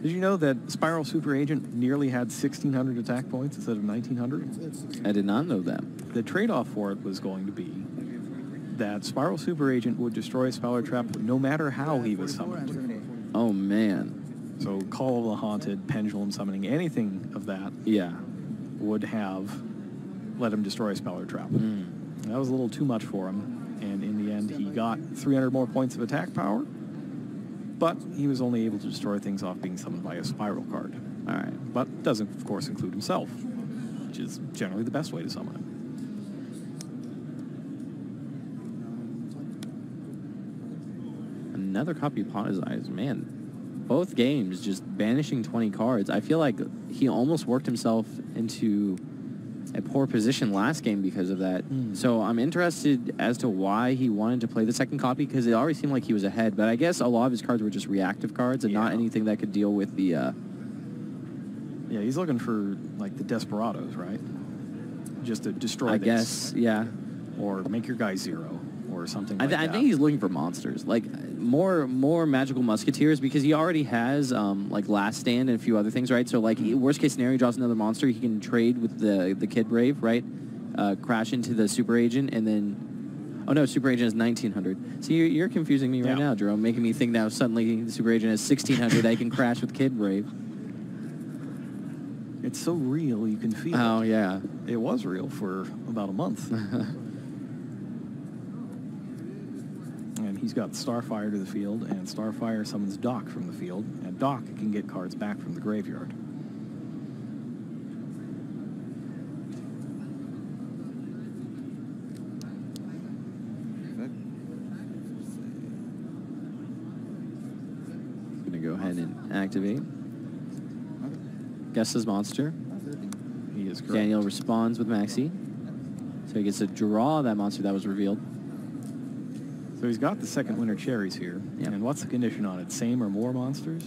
Speaker 1: Did you know that Spiral Super Agent nearly had 1600 attack points instead of 1900?
Speaker 3: It's, it's,
Speaker 2: I did not know that.
Speaker 1: The trade-off for it was going to be that Spiral Super Agent would destroy Spouler Trap no matter how he was summoned.
Speaker 2: Oh man.
Speaker 1: So Call of the Haunted, Pendulum Summoning, anything of that
Speaker 2: Yeah.
Speaker 1: would have let him destroy Spouler Trap.
Speaker 2: Hmm.
Speaker 1: That was a little too much for him, and in the end, he got 300 more points of attack power, but he was only able to destroy things off being summoned by a SPYRAL card.
Speaker 2: All right.
Speaker 1: But doesn't, of course, include himself, which is generally the best way to summon him.
Speaker 2: Another copy of Pawn Eyes. Man, both games just banishing 20 cards. I feel like he almost worked himself into a poor position last game because of that.
Speaker 1: Hmm.
Speaker 2: So I'm interested as to why he wanted to play the second copy because it already seemed like he was ahead. But I guess a lot of his cards were just reactive cards and not anything that could deal with the. Uh,
Speaker 1: Yeah, he's looking for, like, the Desperados, right? Just to destroy
Speaker 2: I
Speaker 1: this.
Speaker 2: guess, yeah.
Speaker 1: Or make your guy zero, or something
Speaker 2: I,
Speaker 1: like
Speaker 2: th- I
Speaker 1: that.
Speaker 2: think he's looking for monsters, like more more magical musketeers, because he already has um, like Last Stand and a few other things, right? So like worst case scenario, he draws another monster. He can trade with the the Kid Brave, right? Uh, crash into the Super Agent, and then oh no, Super Agent is nineteen hundred. So you're, you're confusing me right
Speaker 1: Yeah.
Speaker 2: now, Jerome, making me think now suddenly the Super Agent is sixteen hundred. I can crash with Kid Brave.
Speaker 1: It's so real, you can feel
Speaker 2: Oh
Speaker 1: it.
Speaker 2: yeah.
Speaker 1: It was real for about a month. and he's got Starfire to the field, and Starfire summons Doc from the field, and Doc can get cards back from the graveyard.
Speaker 2: Gonna go ahead and activate. Guess his monster.
Speaker 1: He is correct.
Speaker 2: Daniel responds with Maxi. So he gets to draw that monster that was revealed.
Speaker 1: So he's got the second winter cherries here.
Speaker 2: Yep.
Speaker 1: And what's the condition on it? Same or more monsters?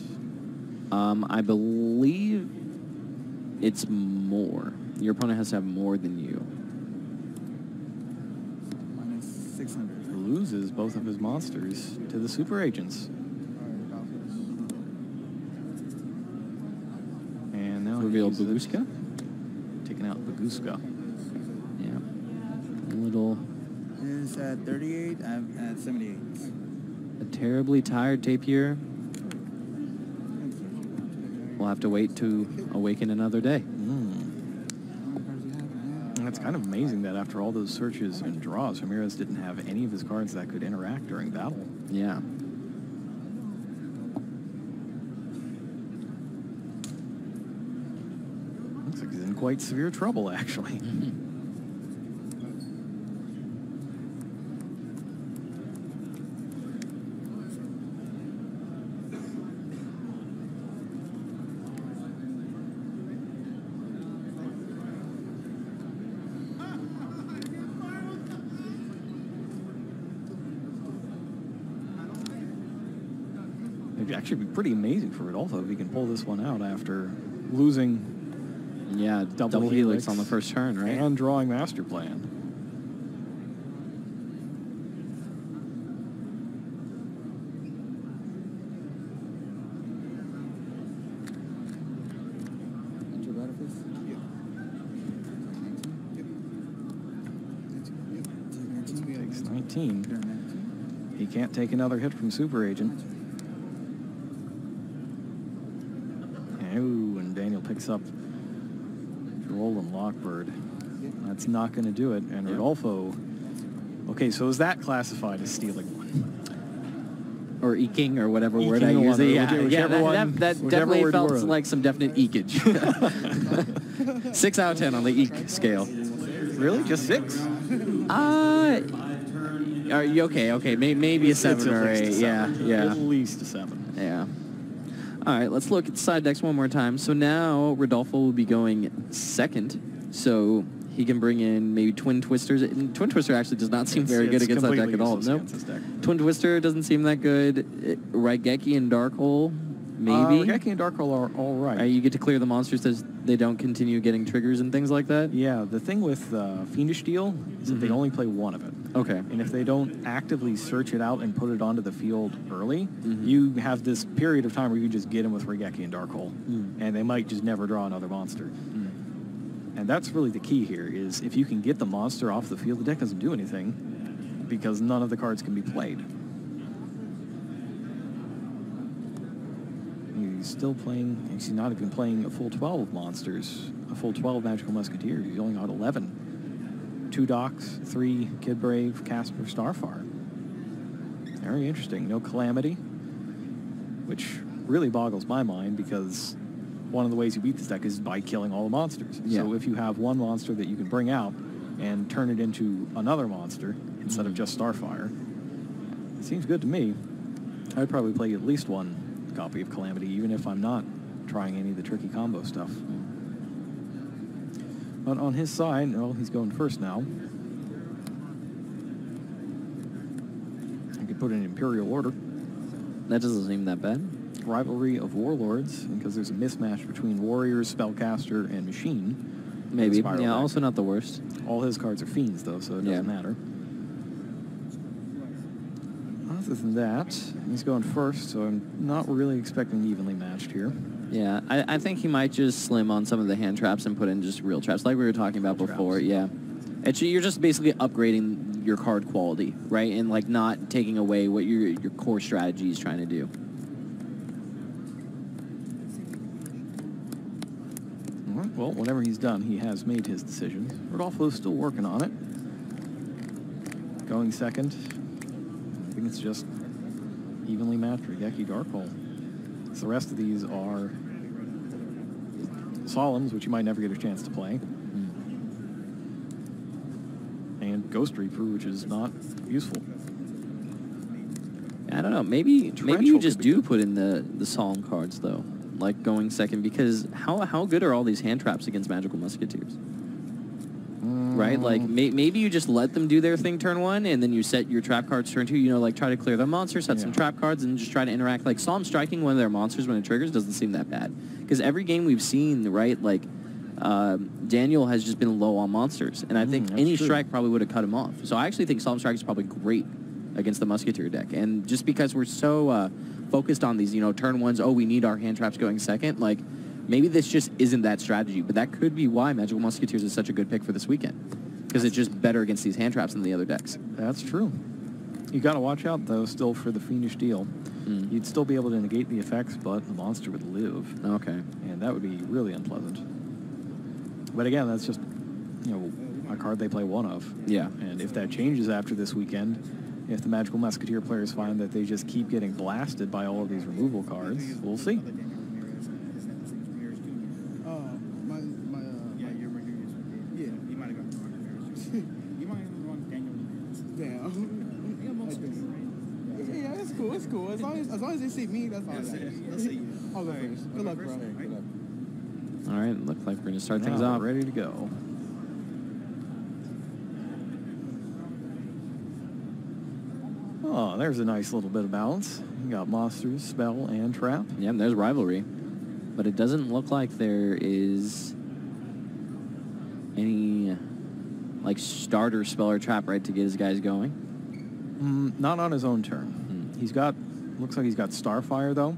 Speaker 2: Um, I believe it's more. Your opponent has to have more than you.
Speaker 3: Minus 600.
Speaker 1: Loses both of his monsters to the super agents. And now he
Speaker 2: Reveal
Speaker 1: uses it,
Speaker 2: Baguska.
Speaker 1: Taking out Baguska.
Speaker 2: Yeah. A little,
Speaker 3: Is at uh, 38. I'm at 78.
Speaker 2: a terribly tired Tapir. We'll have to wait to awaken another day.
Speaker 1: Mm. And it's kind of amazing that after all those searches and draws, Ramirez didn't have any of his cards that could interact during battle.
Speaker 2: Yeah.
Speaker 1: Looks like he's in quite severe trouble, actually. actually be pretty amazing for Rodolfo if he can pull this one out after losing
Speaker 2: Yeah,
Speaker 1: Double
Speaker 2: double, helix.
Speaker 1: helix
Speaker 2: on the first turn, right?
Speaker 1: and drawing Master Plan.
Speaker 3: Enter Ratifice? Yep. Yep. Yep. Yep.
Speaker 1: Takes 19. He can't take another hit from Super Agent. Ooh, and Daniel picks up Droll Lockbird. That's not going to do it. And
Speaker 2: Yeah.
Speaker 1: Rodolfo. Okay, so is that classified as stealing one?
Speaker 2: Or eking, or whatever word I use. Yeah,
Speaker 1: whichever-
Speaker 2: yeah that,
Speaker 1: one-
Speaker 2: that, that definitely felt like some definite ekage. Six out of ten on the eek scale.
Speaker 1: Really? Just six?
Speaker 2: Uh, are you okay? Okay, may, maybe a seven or eight. Yeah,
Speaker 1: seven.
Speaker 2: yeah,
Speaker 1: At least a seven.
Speaker 2: All right, let's look at side decks one more time. So now Rodolfo will be going second. So he can bring in maybe Twin Twisters. And Twin Twister actually does not seem
Speaker 1: It's-
Speaker 2: very good against that deck at all. No. Twin Twister doesn't seem that good. Raigeki and Dark Hole Maybe.
Speaker 1: Uh, Raigeki and Dark Hole are all right.
Speaker 2: Right, you get to clear the monsters so they don't continue getting triggers and things like that.
Speaker 1: Yeah, the thing with uh, Fiendish Deal is that they
Speaker 2: Mhm.
Speaker 1: only play one of it.
Speaker 2: Okay.
Speaker 1: And if they don't actively search it out and put it onto the field early,
Speaker 2: Mhm.
Speaker 1: you have this period of time where you just get them with Raigeki and Dark Hole,
Speaker 2: Mm.
Speaker 1: and they might just never draw another monster.
Speaker 2: Mm.
Speaker 1: And that's really the key here: is if you can get the monster off the field, the deck doesn't do anything because none of the cards can be played. He's still playing. He's not even playing a full 12 monsters, a full 12 Magical Musketeers. He's only got 11. Two Docs, three Kid Brave, Caspar, Starfire. Very interesting. No Calamity, which really boggles my mind because one of the ways you beat this deck is by killing all the monsters.
Speaker 2: Yeah.
Speaker 1: So if you have one monster that you can bring out and turn it into another monster instead of
Speaker 2: Mhm.
Speaker 1: just Starfire, it seems good to me. I'd probably play at least one copy of Calamity, even if I'm not trying any of the tricky combo stuff. But on his side, well, he's going first now. I could put in Imperial Order.
Speaker 2: That doesn't seem that bad.
Speaker 1: Rivalry of Warlords, because there's a mismatch between Warriors, Spellcaster, and Machine.
Speaker 2: Maybe. Yeah,
Speaker 1: deck.
Speaker 2: also not the worst.
Speaker 1: All his cards are Fiends, though, so it doesn't matter. Other than that, he's going first, so I'm not really expecting evenly matched here.
Speaker 2: Yeah, I, I think he might just slim on some of the hand traps and put in just real traps, like we were talking about
Speaker 1: Real
Speaker 2: before.
Speaker 1: traps.
Speaker 2: Yeah, it's you're just basically upgrading your card quality, right, and like not taking away what your your core strategy is trying to do.
Speaker 1: All right, Well, whatever he's done, he has made his decisions. Rodolfo's still working on it. Going second. I think it's just evenly matched Raigeki Darkhold. So the rest of these are Solemns, which you might never get a chance to play, and Ghost Reaper, which is not useful.
Speaker 2: I don't know. Maybe maybe you just do
Speaker 1: good.
Speaker 2: put in the the solemn cards though, like going second, because how how good are all these hand traps against magical musketeers? Right, like
Speaker 1: Mm,
Speaker 2: may, maybe you just let them do their thing turn one, and then you set your trap cards turn two. You know, like try to clear their monsters, set some trap cards, and just try to interact. Like Solemn striking one of their monsters when it triggers doesn't seem that bad, because every game we've seen, right, like um, Daniel has just been low on monsters, and I
Speaker 1: Mm,
Speaker 2: think
Speaker 1: that's
Speaker 2: any
Speaker 1: true.
Speaker 2: strike probably would have cut him off. So I actually think Solemn strike is probably great against the musketeer deck, and just because we're so uh, focused on these, you know, turn ones, oh, we need our hand traps going second, like. Maybe this just isn't that strategy, but that could be why Magical Musketeers is such a good pick for this weekend because it's just better against these hand traps than the other decks.
Speaker 1: That's true. You got to watch out though, still for the fiendish deal.
Speaker 2: Mm.
Speaker 1: You'd still be able to negate the effects, but the monster would live,
Speaker 2: Okay.
Speaker 1: and that would be really unpleasant. But again, that's just you know a card they play one of.
Speaker 2: Yeah.
Speaker 1: And if that changes after this weekend, if the Magical Musketeer players find that they just keep getting blasted by all of these removal cards, we'll see.
Speaker 3: Uh, my, my, uh,
Speaker 4: Yeah, you're right here.
Speaker 3: Yeah.
Speaker 4: You might have got the wrong comparison. You might have the wrong Daniel.
Speaker 3: damn.
Speaker 4: Yeah, most
Speaker 3: Like
Speaker 4: of
Speaker 3: this.
Speaker 4: them, right?
Speaker 3: Yeah, that's cool. That's cool. As long as, as long as they see me, that's all.
Speaker 4: That's
Speaker 3: that
Speaker 4: it.
Speaker 3: matters.
Speaker 4: That's it.
Speaker 3: I'll go
Speaker 4: All right.
Speaker 3: first. Good luck, bro. Good luck.
Speaker 2: All right. Looks like we're going to start things off.
Speaker 1: ready to go. Oh, there's a nice little bit of balance. You got monsters, spell, and trap.
Speaker 2: Yeah, there's rivalry, but it doesn't look like there is any like starter spell or trap right to get his guys going.
Speaker 1: Mm, not on his own turn.
Speaker 2: Hmm.
Speaker 1: He's got, looks like he's got Starfire though.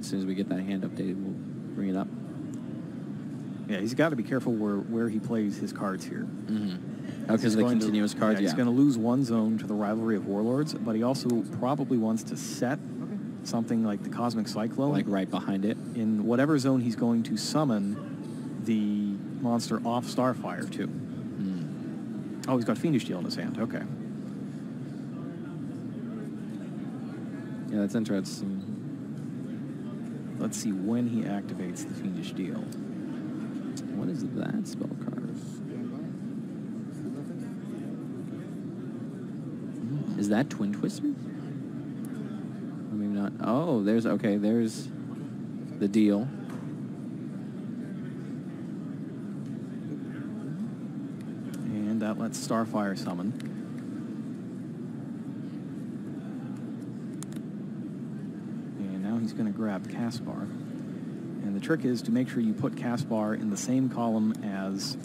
Speaker 2: As soon as we get that hand updated, we'll bring it up.
Speaker 1: Yeah, he's got to be careful where, where he plays his cards here.
Speaker 2: Mm-hmm. Okay,
Speaker 1: He's
Speaker 2: so the
Speaker 1: going to-
Speaker 2: continuous cards.
Speaker 1: Yeah,
Speaker 2: Yeah.
Speaker 1: he's going to lose one zone to the Rivalry of Warlords, but he also probably wants to set something like the Cosmic Cyclone.
Speaker 2: like right behind it.
Speaker 1: in whatever zone he's going to summon the monster off Starfire to. Oh, he's got Fiendish Deal in his hand. Okay.
Speaker 2: Yeah, that's interesting.
Speaker 1: Let's see when he activates the Fiendish Deal.
Speaker 2: What is that spell card? Is that Twin Twister? Or maybe not. Oh, there's okay. There's the deal.
Speaker 1: Starfire summon. and now he's going to grab Caspar. And the trick is to make sure you put Caspar in the same column as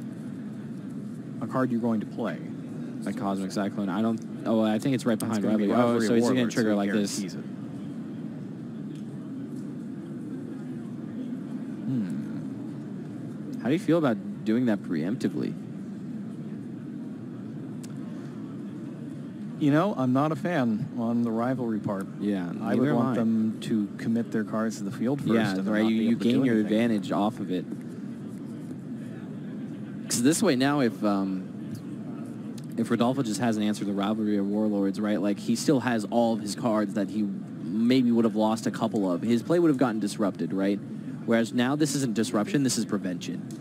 Speaker 1: a card you're going to play.
Speaker 2: A Cosmic Cyclone. I don't... Oh, I think it's right behind Riley. Oh, so he's going to trigger
Speaker 1: so
Speaker 2: like this.
Speaker 1: It.
Speaker 2: How do you feel about doing that preemptively?
Speaker 1: You know, I'm not a fan on the rivalry part.
Speaker 2: Yeah,
Speaker 1: I would want
Speaker 2: I.
Speaker 1: them to commit their cards to the field first.
Speaker 2: yeah,
Speaker 1: and
Speaker 2: right. You, you
Speaker 1: able to do
Speaker 2: gain your
Speaker 1: anything.
Speaker 2: advantage off of it. Because this way now, if um, if Rodolfo just hasn't answered the rivalry of warlords, right? Like he still has all of his cards that he maybe would have lost a couple of. His play would have gotten disrupted, right? Whereas now this isn't disruption. This is prevention.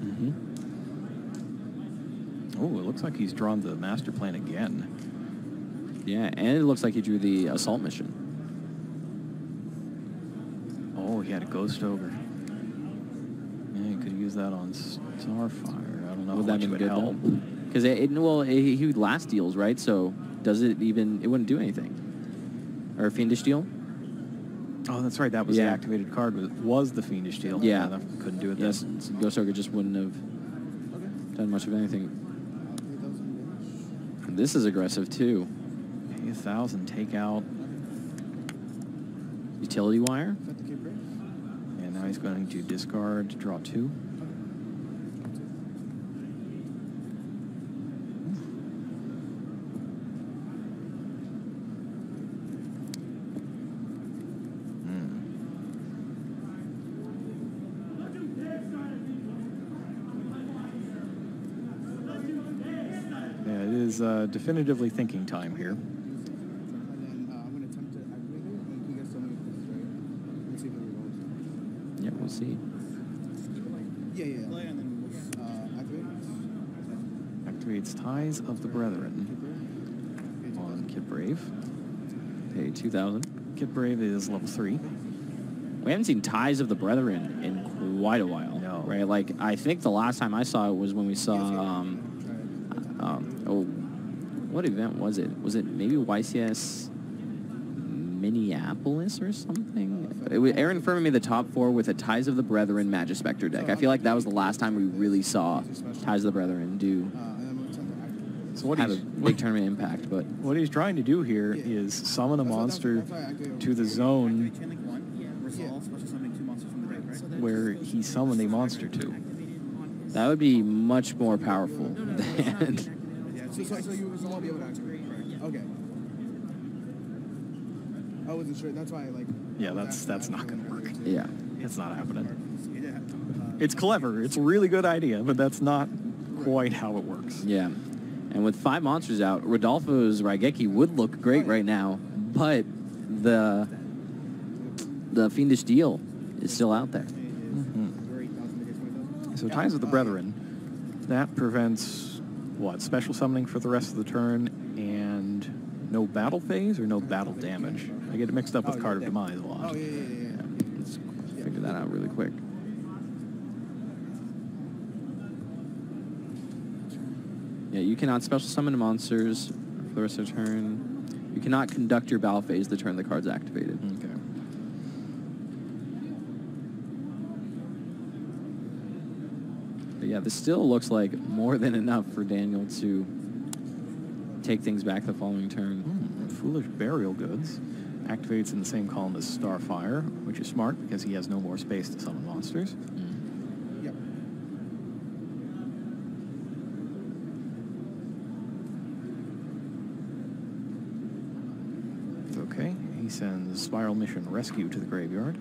Speaker 1: Oh, it looks like he's drawn the master plan again.
Speaker 2: Yeah, and it looks like he drew the assault mission.
Speaker 1: Oh, he had a ghost ogre. Yeah, he could use that on Starfire. I don't know
Speaker 2: would
Speaker 1: how
Speaker 2: that
Speaker 1: much it would
Speaker 2: good
Speaker 1: help.
Speaker 2: Because it, it, well, it, he would last deals, right? So does it even? It wouldn't do anything. Or a fiendish deal?
Speaker 1: Oh, that's right. That was
Speaker 2: Yeah.
Speaker 1: the activated card. Was, was the fiendish deal?
Speaker 2: Yeah.
Speaker 1: that couldn't do it.
Speaker 2: Yes,
Speaker 1: Then.
Speaker 2: Ghost Ogre just wouldn't have done much of anything.
Speaker 3: I'll take those in damage.
Speaker 2: This is aggressive too.
Speaker 1: A thousand. Take out.
Speaker 2: Utility wire.
Speaker 1: And now he's going to discard. Draw two. Is uh, definitively thinking time here.
Speaker 3: And then uh, I'm going to attempt to activate it, and he gets so many pieces, right? Let's see if it revolves.
Speaker 2: Yeah, we'll see.
Speaker 3: Yeah, yeah, yeah. And then uh, activate.
Speaker 1: Activates Ties of the Brethren on Kid Brave.
Speaker 2: Okay, 2000.
Speaker 1: Kid Brave is level three.
Speaker 2: We haven't seen Ties of the Brethren in quite a while.
Speaker 1: No.
Speaker 2: Right? Like, I think the last time I saw it was when we saw, um, um, oh, what event was it? Was it maybe YCS Minneapolis or something? It was, Aaron Furman made the top four with a Ties of the Brethren Magispector deck. I feel like that was the last time we really saw Ties of the Brethren do
Speaker 3: Uh, and then I'm going to attempt to activate.
Speaker 1: So what
Speaker 2: have a
Speaker 1: he's
Speaker 2: big tournament impact, but
Speaker 1: what he's trying to do here
Speaker 3: Yeah.
Speaker 1: is summon a monster
Speaker 3: that's why I activated
Speaker 1: to the zone
Speaker 6: Chain link one, resolve, special summoning two monsters from the deck, right?
Speaker 1: where he summoned a monster to.
Speaker 2: that would be much more powerful than
Speaker 3: So, so, so you so won't be able to activate. Okay. I wasn't sure. That's why, like.
Speaker 1: Yeah,
Speaker 3: I was
Speaker 1: that's
Speaker 3: asking
Speaker 1: that's not going to work.
Speaker 2: yeah.
Speaker 1: It's not happening.
Speaker 6: He did have, uh,
Speaker 1: It's clever. It's a really good idea, but that's not quite how it works.
Speaker 2: Yeah. And with five monsters out, Rodolfo's Raigeki would look great right now, but the the Fiendish Deal is still out there.
Speaker 1: So ties with the brethren, that prevents what special summoning for the rest of the turn and no battle phase or no battle damage. I get it mixed up with
Speaker 3: Oh,
Speaker 1: card of demise a lot.
Speaker 3: Oh, yeah, yeah, yeah.
Speaker 2: let's figure that out really quick. Yeah, you cannot special summon monsters for the rest of the turn. You cannot conduct your battle phase the turn the card's activated.
Speaker 1: Okay.
Speaker 2: But yeah, this still looks like more than enough for Daniel to take things back the following turn.
Speaker 1: Hmm, Foolish Burial Goods activates in the same column as Starfire, which is smart because he has no more space to summon monsters.
Speaker 3: Yep.
Speaker 1: It's okay. He sends SPYRAL Mission Rescue to the graveyard.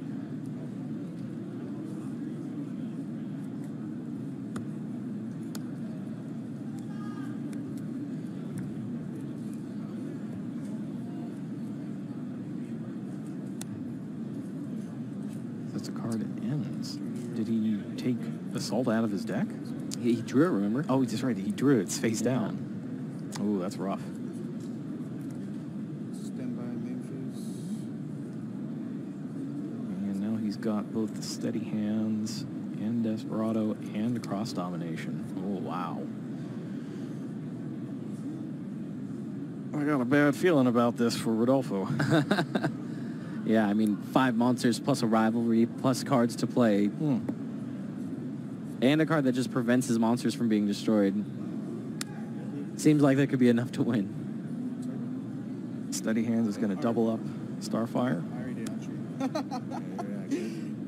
Speaker 1: That's a card that ends. Did he take Assault out of his deck?
Speaker 2: He, he drew it, remember?
Speaker 1: Oh, he's just right. He drew it. It's face
Speaker 2: Yeah.
Speaker 1: down. Oh, that's rough.
Speaker 3: Stand by Memphis.
Speaker 1: And now he's got both the steady hands and Desperado and cross domination. Oh, wow. I got a bad feeling about this for Rodolfo.
Speaker 2: Yeah, I mean, five monsters plus a rivalry plus cards to play,
Speaker 1: Hmm.
Speaker 2: And a card that just prevents his monsters from being destroyed. Seems like that could be enough to win.
Speaker 1: Steady Hands is going to double up Starfire.
Speaker 3: I already did.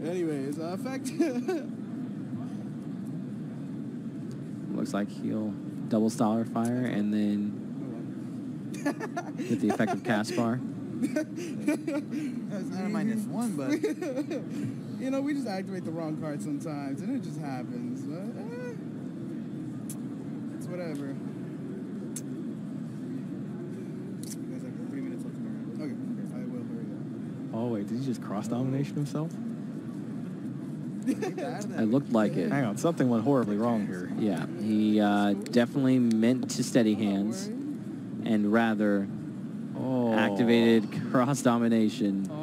Speaker 3: Anyways, uh, effect.
Speaker 2: Looks like he'll double Starfire and then get the effect of Caspar.
Speaker 4: That's not a minus one, but
Speaker 3: you know, we just activate the wrong card sometimes, and it just happens. But, eh, it's whatever. You guys have three minutes left to go. Okay, I will hurry up.
Speaker 1: Oh, wait, did he just cross domination himself?
Speaker 2: It looked like it.
Speaker 1: Hang on, something went horribly wrong here.
Speaker 2: Yeah, he uh, definitely meant to steady hands and rather
Speaker 1: Oh.
Speaker 2: activated cross domination.
Speaker 1: Oh, no.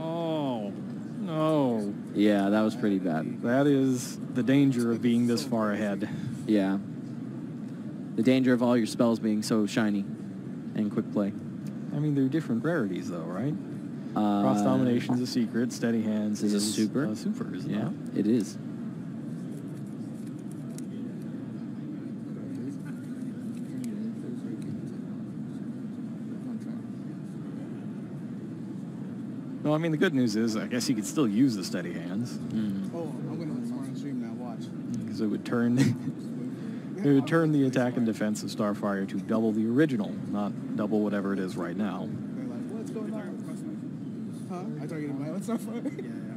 Speaker 2: Yeah, that was pretty bad.
Speaker 1: That is the danger of being this far ahead.
Speaker 2: Yeah. The danger of all your spells being so shiny and quick play.
Speaker 1: I mean, they're different rarities, though, right?
Speaker 2: Uh,
Speaker 1: Cross domination's a secret. Steady hands
Speaker 2: is
Speaker 1: is
Speaker 2: a super.
Speaker 1: A super, isn't
Speaker 2: Yeah,
Speaker 1: it?
Speaker 2: it is.
Speaker 1: I mean the good news is, I guess you could still use the steady hands
Speaker 2: Mm.
Speaker 3: Oh, I'm gonna let Smart on stream now. Watch.
Speaker 1: because it would turn it would turn the attack and defense of Starfire to double the original, not double whatever it is right now.
Speaker 3: They're like, what's going on? Huh? I targeted my own. Yeah, yeah.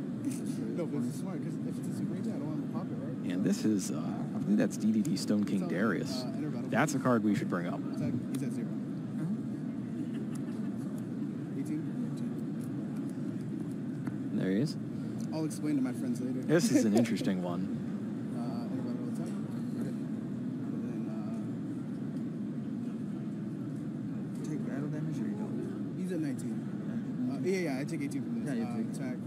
Speaker 3: no, but it's smart because if it's a super agent, I don't want to pop it, right?
Speaker 1: And this is, uh, I believe that's DDD Stone King Darius.
Speaker 3: Uh.
Speaker 1: That's a card we should bring up.
Speaker 3: He's at, he's at 0 18.
Speaker 2: There he is.
Speaker 3: I'll explain to my friends later.
Speaker 1: This is an interesting one.
Speaker 3: Uh, enter battle attack. And then,
Speaker 4: take battle damage or you don't?
Speaker 3: uh, he's at 19. Uh, yeah, yeah, I take 18 from this.
Speaker 4: Yeah, you
Speaker 3: uh,
Speaker 4: take-
Speaker 3: attack.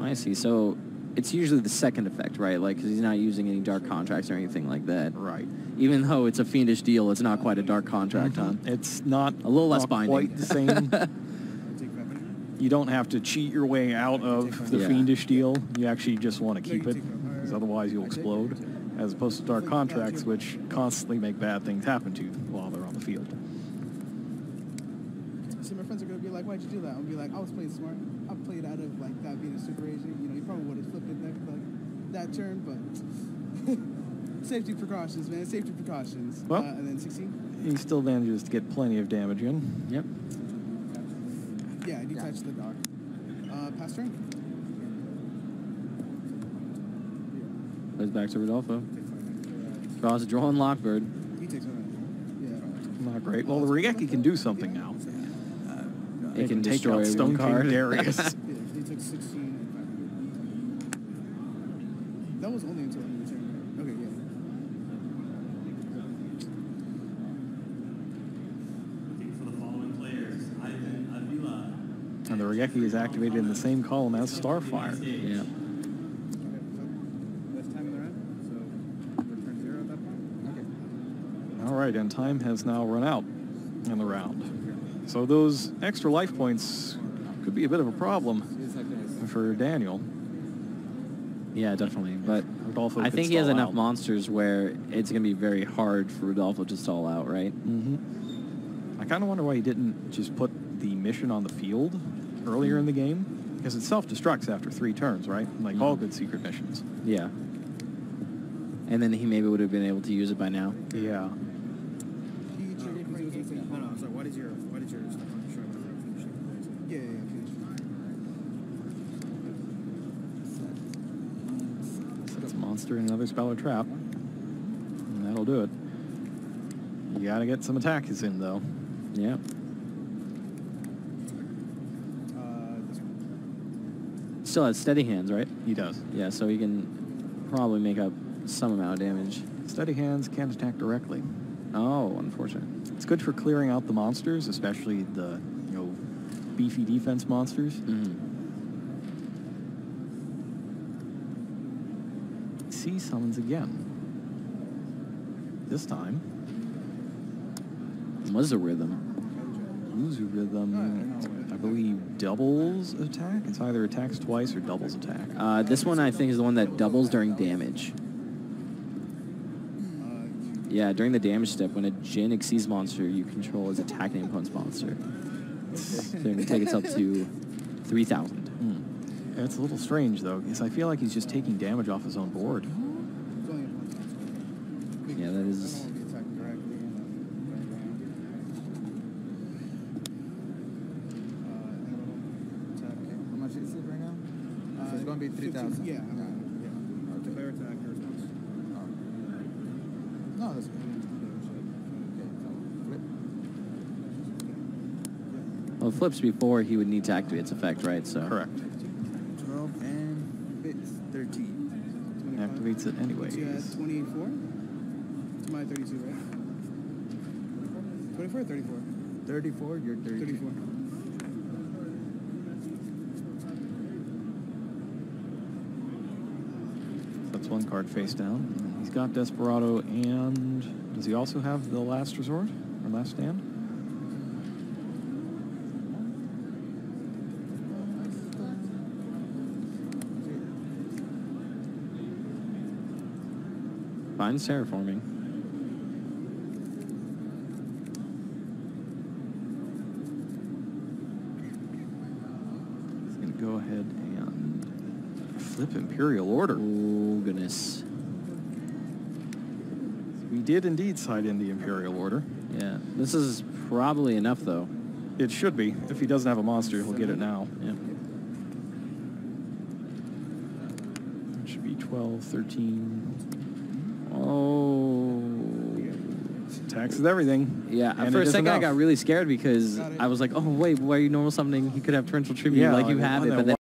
Speaker 2: I see. So it's usually the second effect, right? Like, because he's not using any dark contracts or anything like that.
Speaker 1: Right.
Speaker 2: Even though it's a fiendish deal, it's not quite a dark contract, huh?
Speaker 1: It's not
Speaker 2: A little less
Speaker 1: not
Speaker 2: binding.
Speaker 1: quite the same.
Speaker 3: I take 500.
Speaker 1: you don't have to cheat your way out of the
Speaker 2: Yeah.
Speaker 1: fiendish deal. You actually just want to keep it, because otherwise you'll
Speaker 3: I take it.
Speaker 1: explode. As opposed to dark contracts, which constantly make bad things happen to you while they're on the field.
Speaker 3: See, my friends are gonna be like, "Why'd you do that?" I'll be like, "I was playing smart. I played out of like that being a super agent. You know, you probably would have flipped it there like that turn, but safety precautions, man. Safety precautions.
Speaker 1: Well-
Speaker 3: uh, and then 16.
Speaker 1: He still manages to get plenty of damage in.
Speaker 2: Yep.
Speaker 3: Yeah, I the dog. Uh, pass turn.
Speaker 2: Goes back to Rodolfo. Draws a Droll Lockbird.
Speaker 3: He takes over. Yeah.
Speaker 1: Not great. Well, the Raigeki can do something now.
Speaker 2: It can
Speaker 1: take
Speaker 2: destroy
Speaker 1: out Stone King. Darius.
Speaker 3: Yeah, he took 16 and 500. That was only until end of the turn. right? Okay, yeah.
Speaker 5: Looking for the following players. Ivan Avila.
Speaker 1: Raigeki is activated in the same column as Starfire.
Speaker 2: Yeah.
Speaker 3: Okay, so less time in the round, so return zero at that point. Okay.
Speaker 1: All right, and time has now run out in the round. So those extra life points could be a bit of a problem for Daniel.
Speaker 2: Yeah, definitely. But
Speaker 1: Rodolfo
Speaker 2: I think he has
Speaker 1: stall
Speaker 2: enough monsters where it's going to be very hard for Rodolfo to stall out, right?
Speaker 1: hmm I kind of wonder why he didn't just put the mission on the field earlier in the game, because it self-destructs after three turns, right? Like all good secret missions.
Speaker 2: Yeah. And then he maybe would have been able to use it by now.
Speaker 1: Yeah. A monster in another spell or trap. And that'll do it. You gotta get some attacks in, though.
Speaker 2: Yeah.
Speaker 3: Uh, this one.
Speaker 2: Still has steady hands, right?
Speaker 1: He does.
Speaker 2: Yeah, so he can probably make up some amount of damage.
Speaker 1: Steady hands can't attack directly.
Speaker 2: Oh, unfortunate.
Speaker 1: It's good for clearing out the monsters, especially the, you know, beefy defense monsters.
Speaker 2: Mhm.
Speaker 1: C summons again. This time,
Speaker 2: Was a rhythm.
Speaker 1: Uzu Rhythm, I believe, doubles attack. It's either attacks twice or doubles attack.
Speaker 2: Uh, this one I think is the one that doubles during damage.
Speaker 3: Uh,
Speaker 2: Yeah, during the damage step, when a Jin exceeds monster you control is attacking an opponent's monster. so you can take it up to 3,000.
Speaker 1: Hmm. It's a little strange though, because I feel like he's just taking damage off his own board.
Speaker 3: it's only one.
Speaker 2: Yeah, that is-
Speaker 3: I don't want to be attacking directly. and, uh, attack.
Speaker 4: How much is it right now?
Speaker 3: Uh,
Speaker 4: so it's going to be 3,000.
Speaker 3: Yeah.
Speaker 4: yeah.
Speaker 6: Declare attack or response.
Speaker 4: Oh. No, that's good. Okay, so flip.
Speaker 2: Well, it flips before he would need to activate its effect, right? So
Speaker 1: Correct.
Speaker 4: 12 and it's 13.
Speaker 3: 25.
Speaker 1: Activates it anyways.
Speaker 3: So you 24? It's my 32, right? 24 or 34?
Speaker 4: 34, you're 30.
Speaker 3: 34.
Speaker 1: One card face down. He's got Desperado, and does he also have the Last Resort or Last Stand?
Speaker 2: finds terraforming.
Speaker 1: He's going to go ahead and flip Imperial Order.
Speaker 2: Oh goodness.
Speaker 1: We did indeed side in the Imperial Order.
Speaker 2: Yeah, this is probably enough though.
Speaker 1: It should be. If he doesn't have a monster, he'll get it now.
Speaker 2: Yeah.
Speaker 1: It should be 12, 13.
Speaker 2: Oh.
Speaker 1: Taxes everything.
Speaker 2: Yeah,
Speaker 1: And
Speaker 2: for a second I got really scared because I was like, oh wait, why are you normal summoning? He could have torrential tribute
Speaker 1: Yeah,
Speaker 2: like you have it, but then